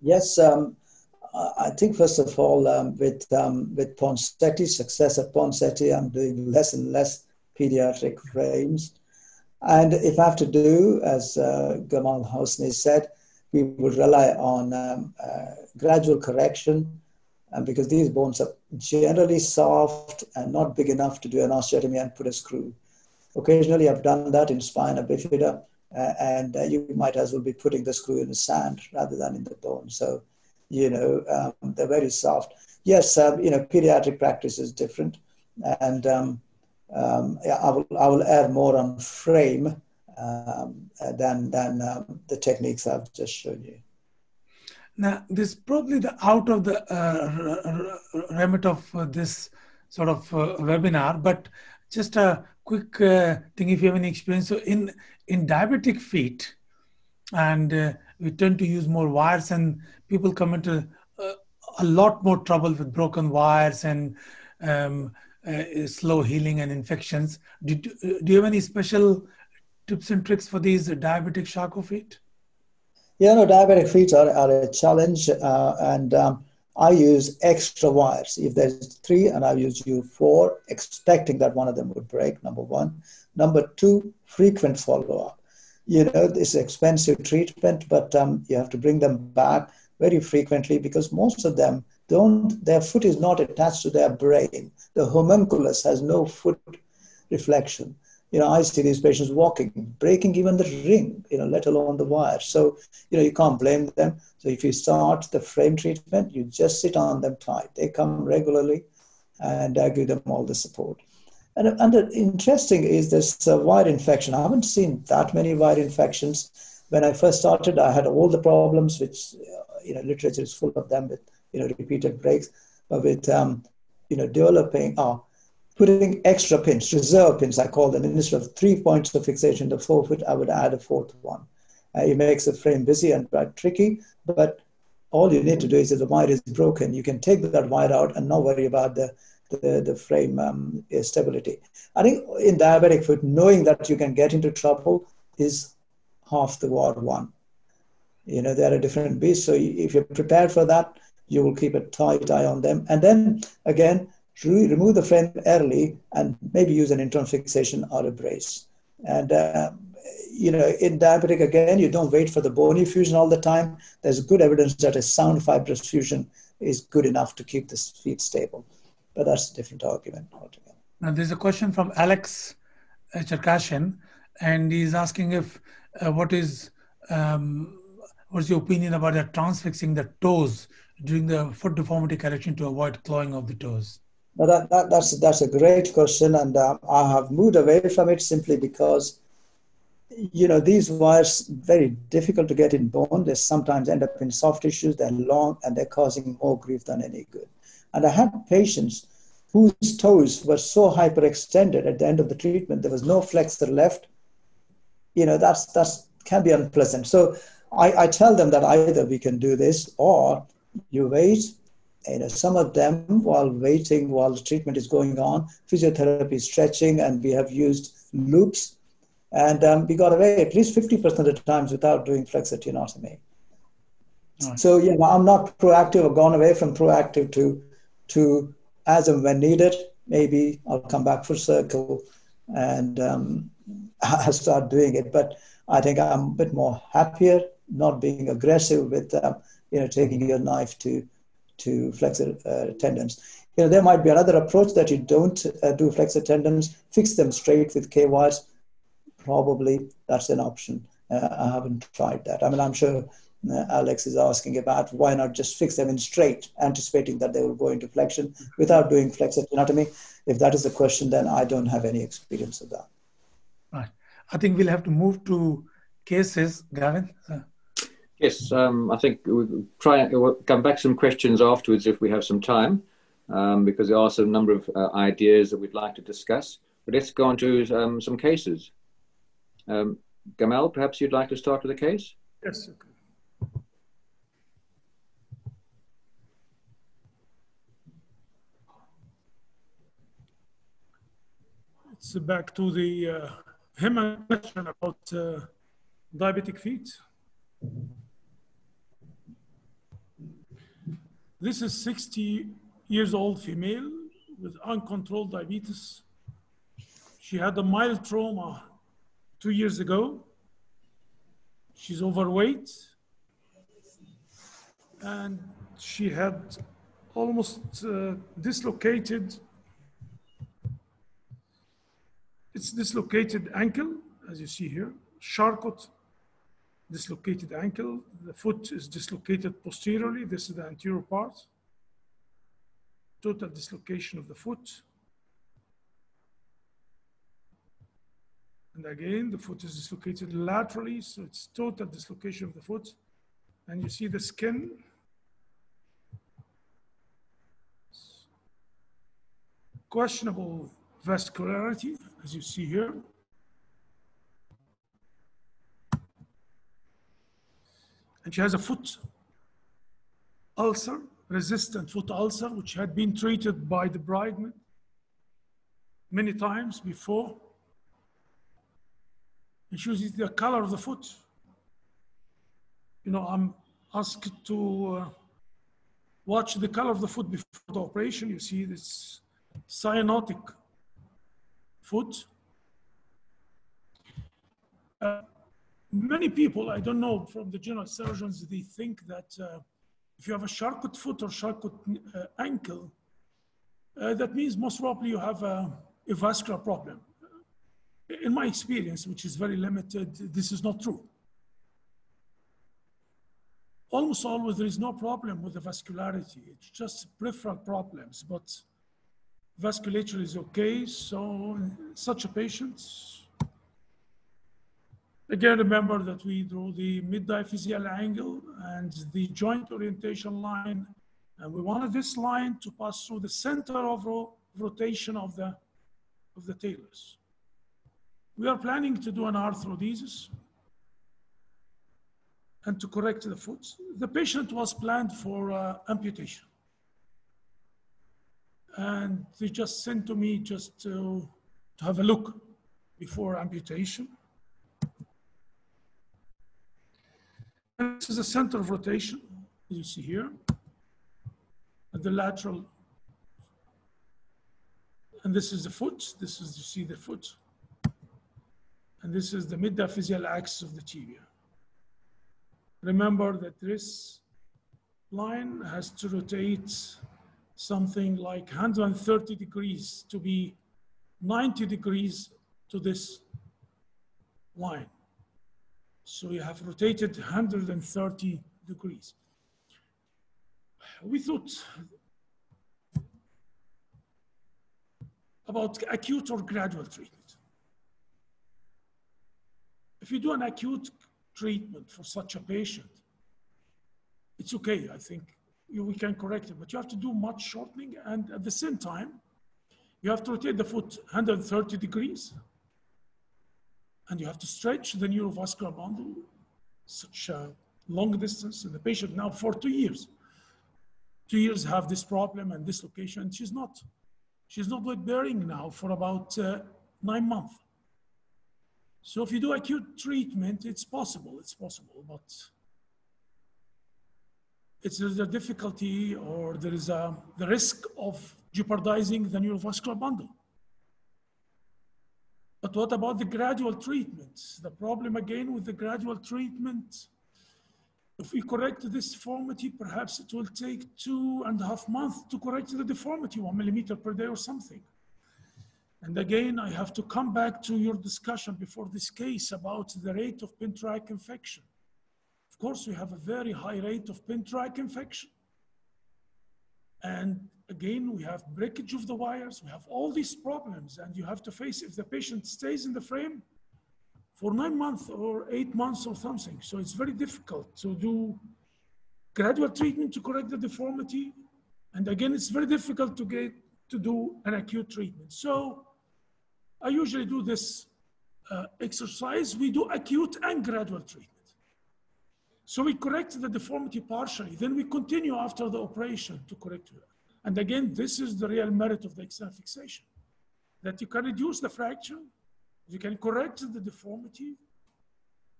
Yes, um, I think first of all, um, with um, with Ponseti, success at Ponseti, I'm doing less and less pediatric frames. And if I have to do, as uh, Gamal Hosni said, we would rely on um, uh, gradual correction um, because these bones are generally soft and not big enough to do an osteotomy and put a screw. Occasionally, I've done that in spina bifida, uh, and uh, you might as well be putting the screw in the sand rather than in the bone. So, you know, um, they're very soft. Yes, um, you know, pediatric practice is different, and um, um yeah, I will I will add more on frame um, than than um, the techniques I've just shown you. Now, this is probably the out of the uh, remit of uh, this sort of uh, webinar, but just a quick uh, thing if you have any experience. So in in diabetic feet, and uh, we tend to use more wires, and people come into uh, a lot more trouble with broken wires and um, uh, slow healing and infections. Do, do you have any special tips and tricks for these diabetic Charcot feet? Yeah, no, diabetic feet are, are a challenge, uh, and um, I use extra wires. If there's three and I use you four, expecting that one of them would break, number one. Number two, frequent follow up. You know, this expensive treatment, but um, you have to bring them back very frequently because most of them don't, their foot is not attached to their brain. The homunculus has no foot reflection. you know, I see these patients walking, breaking even the ring, you know, let alone the wire. So, you know, you can't blame them. So if you start the frame treatment, you just sit on them tight. They come regularly and I give them all the support. And, and interesting is this uh, wire infection. I haven't seen that many wire infections. When I first started, I had all the problems, which, uh, you know, literature is full of them with, you know, repeated breaks. But with, um, you know, developing, oh, putting extra pins, reserve pins, I call them. Instead of three points of fixation to forefoot, I would add a fourth one. Uh, it makes the frame busy and quite tricky, but all you need to do is if the wire is broken, you can take that wire out and not worry about the, the, the frame um, stability. I think in diabetic foot, knowing that you can get into trouble is half the war one. You know, they're a different beast. So if you're prepared for that, you will keep a tight eye on them. And then again, remove the frame early and maybe use an internal fixation or a brace. And, uh, you know, in diabetic, again, you don't wait for the bony fusion all the time. There's good evidence that a sound fibrous fusion is good enough to keep the feet stable. But that's a different argument altogether. Now, there's a question from Alex uh, Cherkashin, and he's asking if uh, what is um, what's your opinion about the transfixing the toes during the foot deformity correction to avoid clawing of the toes? Now that, that, that's, that's a great question, and uh, I have moved away from it simply because, you know, these wires very difficult to get in bone. They sometimes end up in soft tissues. They're long and they're causing more grief than any good. And I had patients whose toes were so hyperextended at the end of the treatment, there was no flexor left. You know, that's that's can be unpleasant. So I, I tell them that either we can do this or you wait you know, some of them while waiting, while the treatment is going on, physiotherapy, stretching, and we have used loops. And um, we got away at least 50% of the times without doing flexor tenotomy. Nice. So, yeah, I'm not proactive. I've gone away from proactive to, to as and when needed. Maybe I'll come back for circle and um, I'll start doing it. But I think I'm a bit more happier, not being aggressive with, um, you know, taking your knife to to flexor uh, tendons. You know, there might be another approach that you don't uh, do flexor tendons, fix them straight with K wires. Probably that's an option. Uh, I haven't tried that. I mean, I'm sure Alex is asking about why not just fix them in straight, anticipating that they will go into flexion without doing flexor tenotomy. If that is the question, then I don't have any experience of that. Right. I think we'll have to move to cases, Gavin. Yes, um, I think we'll try we'll come back some questions afterwards if we have some time, um, because there are some number of uh, ideas that we'd like to discuss. But let's go on to um, some cases. Um, Gamal, perhaps you'd like to start with a case? Yes. It's back to the uh, question about uh, diabetic feet. This is 60 years old female with uncontrolled diabetes. She had a mild trauma two years ago. She's overweight. And she had almost uh, dislocated, it's dislocated ankle, as you see here, Charcot dislocated ankle. The foot is dislocated posteriorly. This is the anterior part. Total dislocation of the foot. And again, the foot is dislocated laterally, so it's total dislocation of the foot. And you see the skin. Questionable vascularity, as you see here. and she has a foot ulcer, resistant foot ulcer, which had been treated by debridement many times before. And she uses the color of the foot. You know, I'm asked to uh, watch the color of the foot before the operation. You see this cyanotic foot. Uh, many people, I don't know, from the general surgeons, they think that uh, if you have a Charcot foot or Charcot uh, ankle, uh, that means most probably you have a, a, vascular problem. in my experience, which is very limited, this is not true. Almost always there is no problem with the vascularity. It's just peripheral problems, but vasculature is okay. So such a patient, again, remember that we drew the mid-diaphyseal angle and the joint orientation line. And we wanted this line to pass through the center of ro rotation of the, of the talus. We are planning to do an arthrodesis and to correct the foot. The patient was planned for uh, amputation. And they just sent to me just to, to have a look before amputation. And this is the center of rotation, as you see here, and the lateral. And this is the foot. This is, you see the foot. And this is the mid-diaphyseal axis of the tibia. Remember that this line has to rotate something like 130 degrees to be 90 degrees to this line. So you have rotated 130 degrees. We thought about acute or gradual treatment. If you do an acute treatment for such a patient, it's okay, I think you, we can correct it, but you have to do much shortening and at the same time, you have to rotate the foot 130 degrees and you have to stretch the neurovascular bundle such a long distance in the patient now for two years. Two years have this problem and this location. She's not. She's not weight bearing now for about uh, nine months. So if you do acute treatment, it's possible, it's possible, but it's a difficulty or there is a, the risk of jeopardizing the neurovascular bundle. But what about the gradual treatment? The problem again with the gradual treatment, if we correct this deformity, perhaps it will take two and a half months to correct the deformity, one millimeter per day or something. And again, I have to come back to your discussion before this case about the rate of pin infection. Of course, we have a very high rate of pin track infection. And again, we have breakage of the wires, we have all these problems, and you have to face if the patient stays in the frame for nine months or eight months or something. So it's very difficult to do gradual treatment to correct the deformity. And again, it's very difficult to get to do an acute treatment. So I usually do this uh, exercise. We do acute and gradual treatment. So we correct the deformity partially. Then we continue after the operation to correct it. And again, this is the real merit of the external fixation, that you can reduce the fracture, you can correct the deformity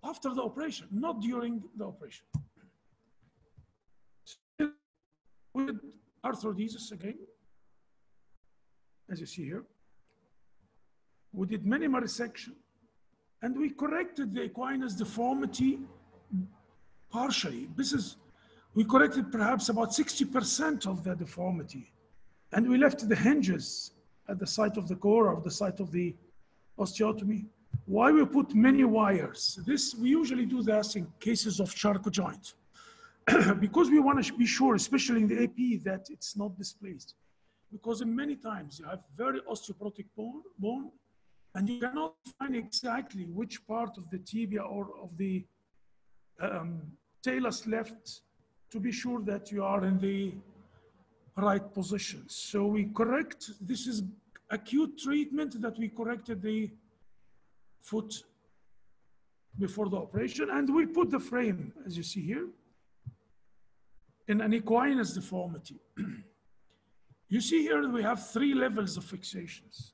after the operation, not during the operation. With arthrodesis again, as you see here, we did minimal resection and we corrected the equinus deformity partially. This is, we corrected perhaps about 60% of the deformity and we left the hinges at the site of the CORA or the site of the osteotomy. Why we put many wires? This, we usually do this in cases of Charcot joint because we want to be sure, especially in the AP, that it's not displaced. Because in many times you have very osteoporotic bone, bone and you cannot find exactly which part of the tibia or of the um, talus left to be sure that you are in the right position. So we correct, this is acute treatment that we corrected the foot before the operation and we put the frame, as you see here, in an equinus deformity. you see here we have three levels of fixations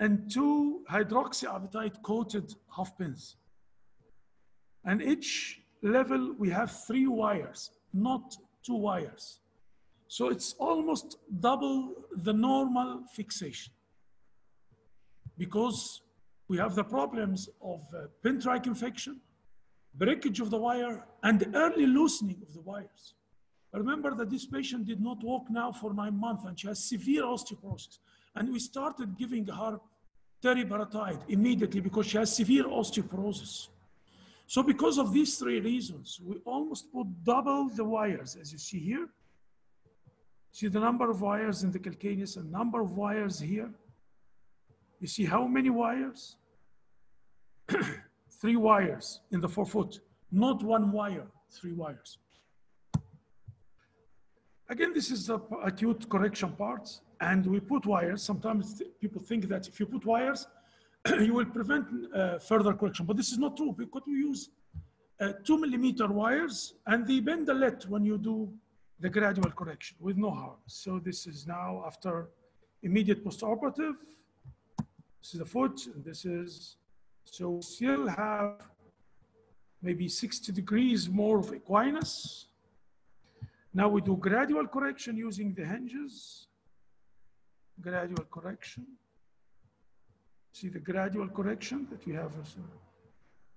and two hydroxyapatite coated half pins. And each level we have three wires, not two wires. So it's almost double the normal fixation because we have the problems of uh, pin track infection, breakage of the wire, and early loosening of the wires. Remember that this patient did not walk now for nine months and she has severe osteoporosis. And we started giving her teriparatide immediately because she has severe osteoporosis. So because of these three reasons, we almost put double the wires, as you see here. See the number of wires in the calcaneus and number of wires here. You see how many wires? three wires in the forefoot, not one wire, three wires. Again, this is the acute correction part, and we put wires. Sometimes people think that if you put wires, you will prevent uh, further correction, but this is not true because we use uh, two millimeter wires and they bend a lot when you do the gradual correction with no harm. So this is now after immediate postoperative. This is the foot, and this is, so still have maybe 60 degrees more of equinus. Now we do gradual correction using the hinges. Gradual correction. See the gradual correction that we have.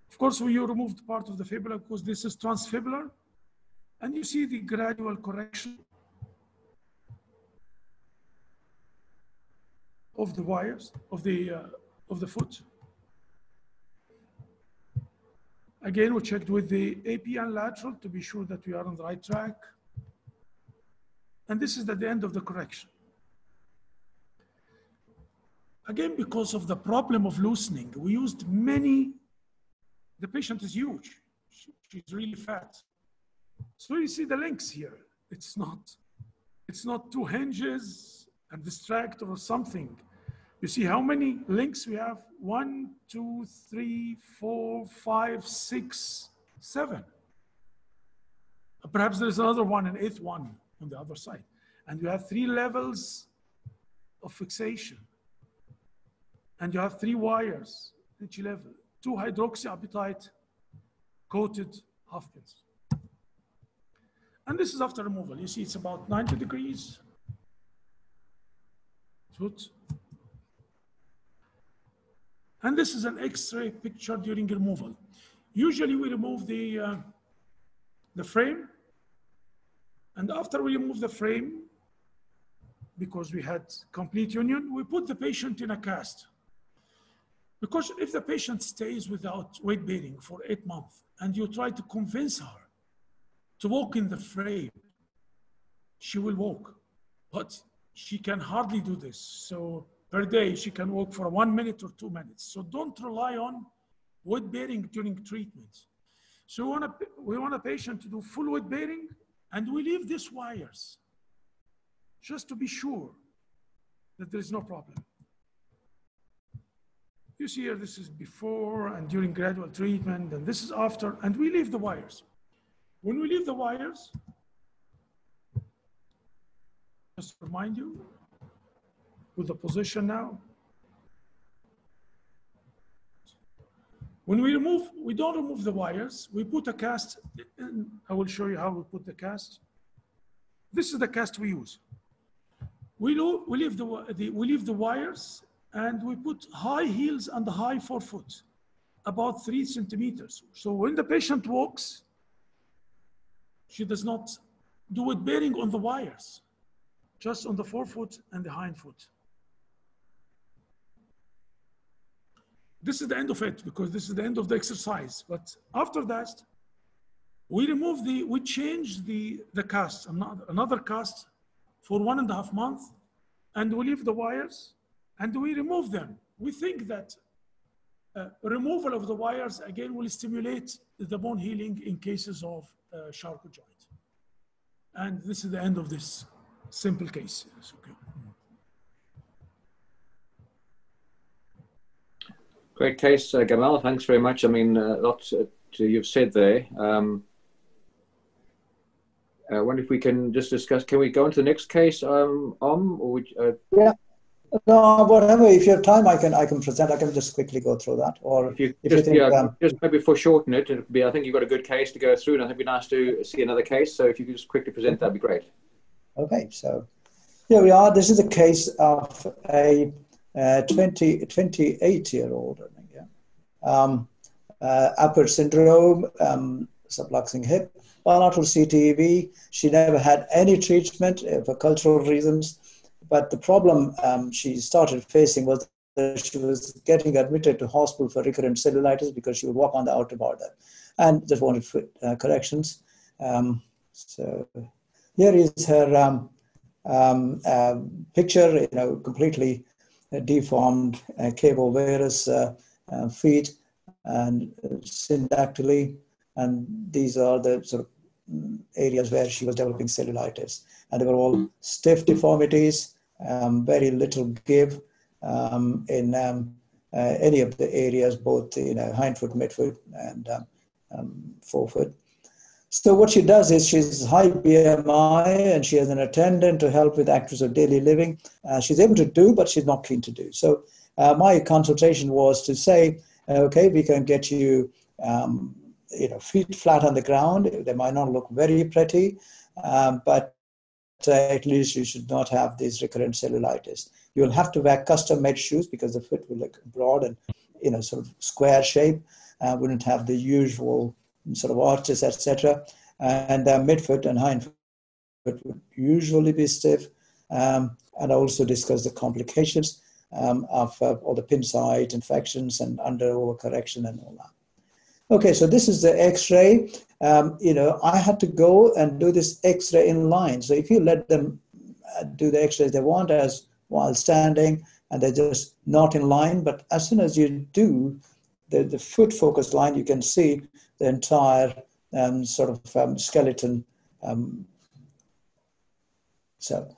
Of course, we removed part of the fibula because this is transfibular. And you see the gradual correction of the wires, of the, uh, of the foot. Again, we checked with the AP and lateral to be sure that we are on the right track. And this is at the end of the correction. Again, because of the problem of loosening, we used many, the patient is huge. She's really fat. So you see the links here. It's not, it's not two hinges and distract or something. You see how many links we have? One, two, three, four, five, six, seven. Perhaps there's another one, an eighth one on the other side. And you have three levels of fixation. And you have three wires each level, two hydroxyapatite coated half pins. And this is after removal. You see it's about 90 degrees. And this is an X-ray picture during removal. Usually we remove the, uh, the frame. And after we remove the frame, because we had complete union, we put the patient in a cast. Because if the patient stays without weight bearing for eight months and you try to convince her to walk in the frame, she will walk, but she can hardly do this. So per day, she can walk for one minute or two minutes. So don't rely on weight bearing during treatment. So we want, a, we want a patient to do full weight bearing and we leave these wires just to be sure that there is no problem. You see here, this is before and during gradual treatment, and this is after, and we leave the wires. When we leave the wires, just remind you, with the position now. When we remove, we don't remove the wires, we put a cast, in, I will show you how we put the cast. This is the cast we use. We, leave the, the, we leave the wires and we put high heels and the high forefoot, about three centimeters. So when the patient walks, she does not do it bearing on the wires, just on the forefoot and the hind foot. This is the end of it because this is the end of the exercise. But after that, we remove the, we change the, the cast, another, another cast for one and a half months, and we leave the wires and we remove them. We think that uh, removal of the wires again will stimulate the bone healing in cases of uh, Charcot joint. And this is the end of this simple case. Okay. Great case, uh, Gamal. Thanks very much. I mean, uh, lots uh, you've said there. Um, I wonder if we can just discuss. Can we go into the next case, um, Om, or would, uh, yeah. No, whatever. If you have time, I can I can present. I can just quickly go through that. Or if you, if just, you think, yeah, um, just maybe foreshorten it, it'd be, I think you've got a good case to go through, and I think it'd be nice to see another case. So if you could just quickly present, that'd be great. Okay, so here we are. This is a case of a uh, 20, 28 year old, I think, yeah. Um, uh, Apert syndrome, um, subluxing hip, bilateral CTEV. She never had any treatment uh, for cultural reasons but the problem um, she started facing was that she was getting admitted to hospital for recurrent cellulitis because she would walk on the outer border and just wanted foot uh, corrections. Um, so here is her um, um, uh, picture, you know, completely uh, deformed uh, cavovarus uh, uh, feet and syndactyly. And these are the sort of mm, areas where she was developing cellulitis. And they were all stiff deformities, um, very little give um, in um, uh, any of the areas, both you know, hindfoot, midfoot, and um, um, forefoot. So what she does is she's high BMI and she has an attendant to help with activities of daily living. Uh, she's able to do, but she's not keen to do. So uh, my consultation was to say, okay, we can get you, um, you know, feet flat on the ground. They might not look very pretty, um, but uh, at least you should not have these recurrent cellulitis. You'll have to wear custom-made shoes because the foot will look broad and, you know, sort of square shape. Uh, wouldn't have the usual sort of arches, etc. And uh, midfoot and hindfoot would usually be stiff. Um, and I also discussed the complications um, of uh, all the pin site infections and under overcorrection and all that. Okay, so this is the X-ray. Um, you know, I had to go and do this X-ray in line. So if you let them uh, do the X-rays they want as while standing, and they're just not in line, but as soon as you do the, the foot focus line, you can see the entire um, sort of um, skeleton. Um, so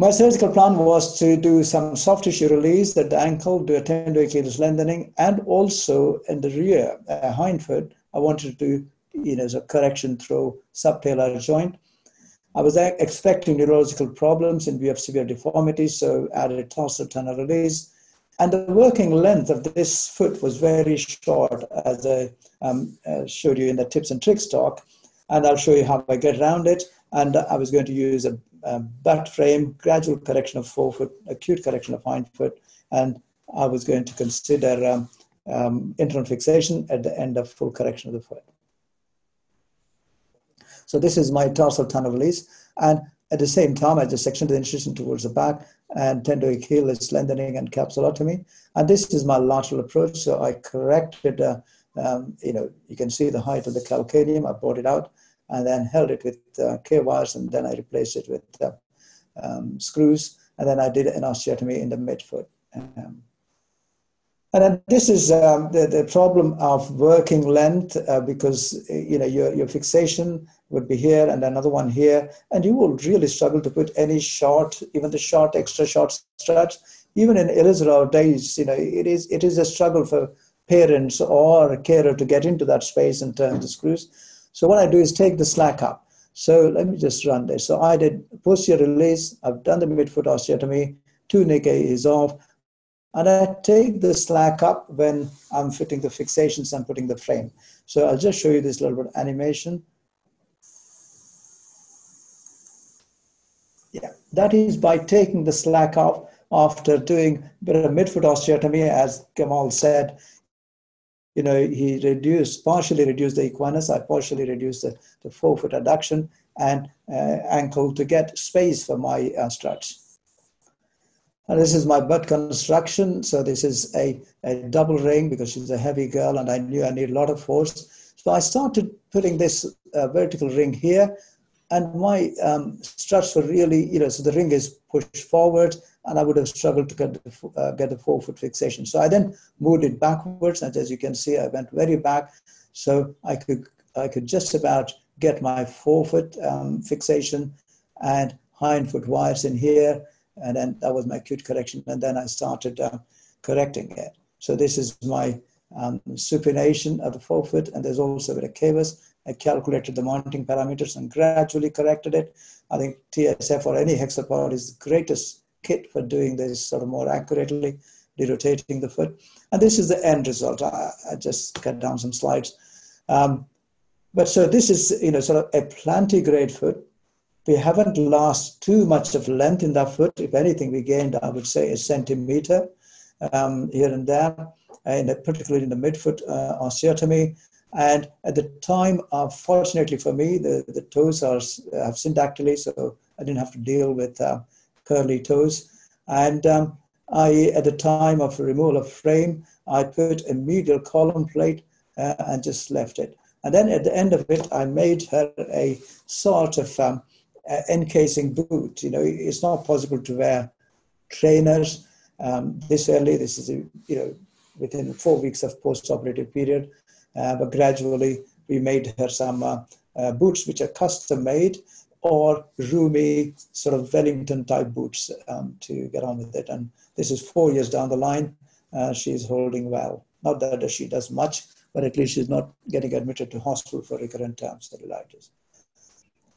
my surgical plan was to do some soft tissue release at the ankle, do a tendo Achilles lengthening, and also in the rear, uh, hind foot, I wanted to do, you know, as a correction through subtalar joint. I was expecting neurological problems in view of severe deformity, so added tarsal tunnel release, and the working length of this foot was very short, as I um, uh, showed you in the tips and tricks talk. And I'll show you how I get around it. And I was going to use a butt frame, gradual correction of forefoot, acute correction of hindfoot, and I was going to consider um, um, internal fixation at the end of full correction of the foot. So this is my tarsal tunnel release. And at the same time, I just sectioned the incision towards the back and tendoachilles lengthening and capsulotomy. And this is my lateral approach. So I corrected, uh, um, you know, you can see the height of the calcaneum. I brought it out and then held it with uh, K-wires and then I replaced it with uh, um, screws. And then I did an osteotomy in the midfoot. Um, and then this is um, the, the problem of working length uh, because you know your, your fixation would be here and another one here, and you will really struggle to put any short, even the short, extra short stretch. Even in Ilizarov days, you know, it is it is a struggle for parents or a carer to get into that space and turn the screws. So what I do is take the slack up. So let me just run this. So I did posterior release. I've done the midfoot osteotomy. Tourniquet is off. And I take the slack up when I'm fitting the fixations and putting the frame. So I'll just show you this little bit animation. Yeah, that is by taking the slack off after doing a bit of midfoot osteotomy, as Gamal said. You know, he reduced, partially reduced the equinus, I partially reduced the, the forefoot adduction and uh, ankle to get space for my uh, struts. And this is my butt construction. So this is a, a double ring because she's a heavy girl and I knew I need a lot of force. So I started putting this uh, vertical ring here and my um, struts were really, you know, so the ring is pushed forward and I would have struggled to get the, uh, get the forefoot fixation. So I then moved it backwards and as you can see, I went very back. So I could, I could just about get my forefoot um, fixation and hindfoot wires in here and then that was my acute correction. And then I started uh, correcting it. So this is my um, supination of the forefoot, and there's also a cavus. I calculated the mounting parameters and gradually corrected it. I think TSF or any hexapod is the greatest kit for doing this sort of more accurately, derotating the foot. And this is the end result. I, I just cut down some slides. Um, but so this is, you know, sort of a plantigrade foot we haven't lost too much of length in that foot. If anything, we gained, I would say, a centimeter um, here and there, and particularly in the midfoot uh, osteotomy. And at the time, uh, fortunately for me, the, the toes are have syndactyly, so I didn't have to deal with uh, curly toes. And um, I, at the time of removal of frame, I put a medial column plate uh, and just left it. And then at the end of it, I made her a sort of um, uh, encasing boot. You know, it's not possible to wear trainers um, this early. This is, a, you know, within four weeks of post-operative period. Uh, but gradually, we made her some uh, uh, boots which are custom made or roomy sort of Wellington type boots um, to get on with it. And this is four years down the line. Uh, she's holding well. Not that she does much, but at least she's not getting admitted to hospital for recurrent um, cellulitis.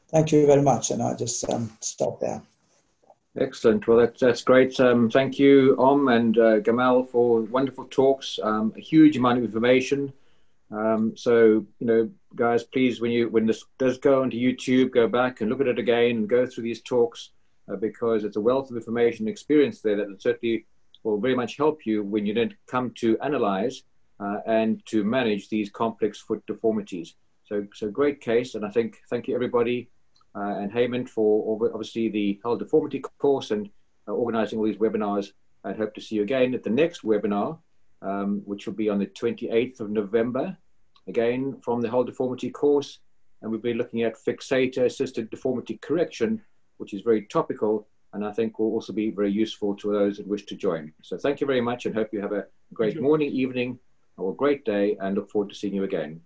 Thank you very much, and I'll just um, stop there. Excellent. Well, that's, that's great. Um, thank you, Om and uh, Gamal, for wonderful talks. Um, a huge amount of information. Um, so, you know, guys, please, when you when this does go onto YouTube, go back and look at it again and go through these talks uh, because it's a wealth of information and experience there that certainly will very much help you when you then come to analyze uh, and to manage these complex foot deformities. So, so great case, and I think thank you everybody uh, and Hemant for obviously the Hull Deformity course and uh, organizing all these webinars. I hope to see you again at the next webinar, um, which will be on the 28th of November, again from the Hull Deformity course. And we'll be looking at fixator assisted deformity correction, which is very topical and I think will also be very useful to those that wish to join. So thank you very much and hope you have a great morning, evening, or a great day and look forward to seeing you again.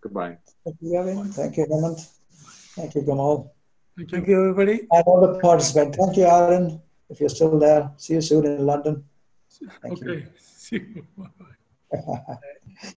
Goodbye. Thank you, Gavin. Thank you, Hemant. Thank you, Gamal. Thank you, Thank you everybody. And all the participants. Thank you, Aaron, if you're still there. See you soon in London. Thank okay. You. See you. Bye-bye.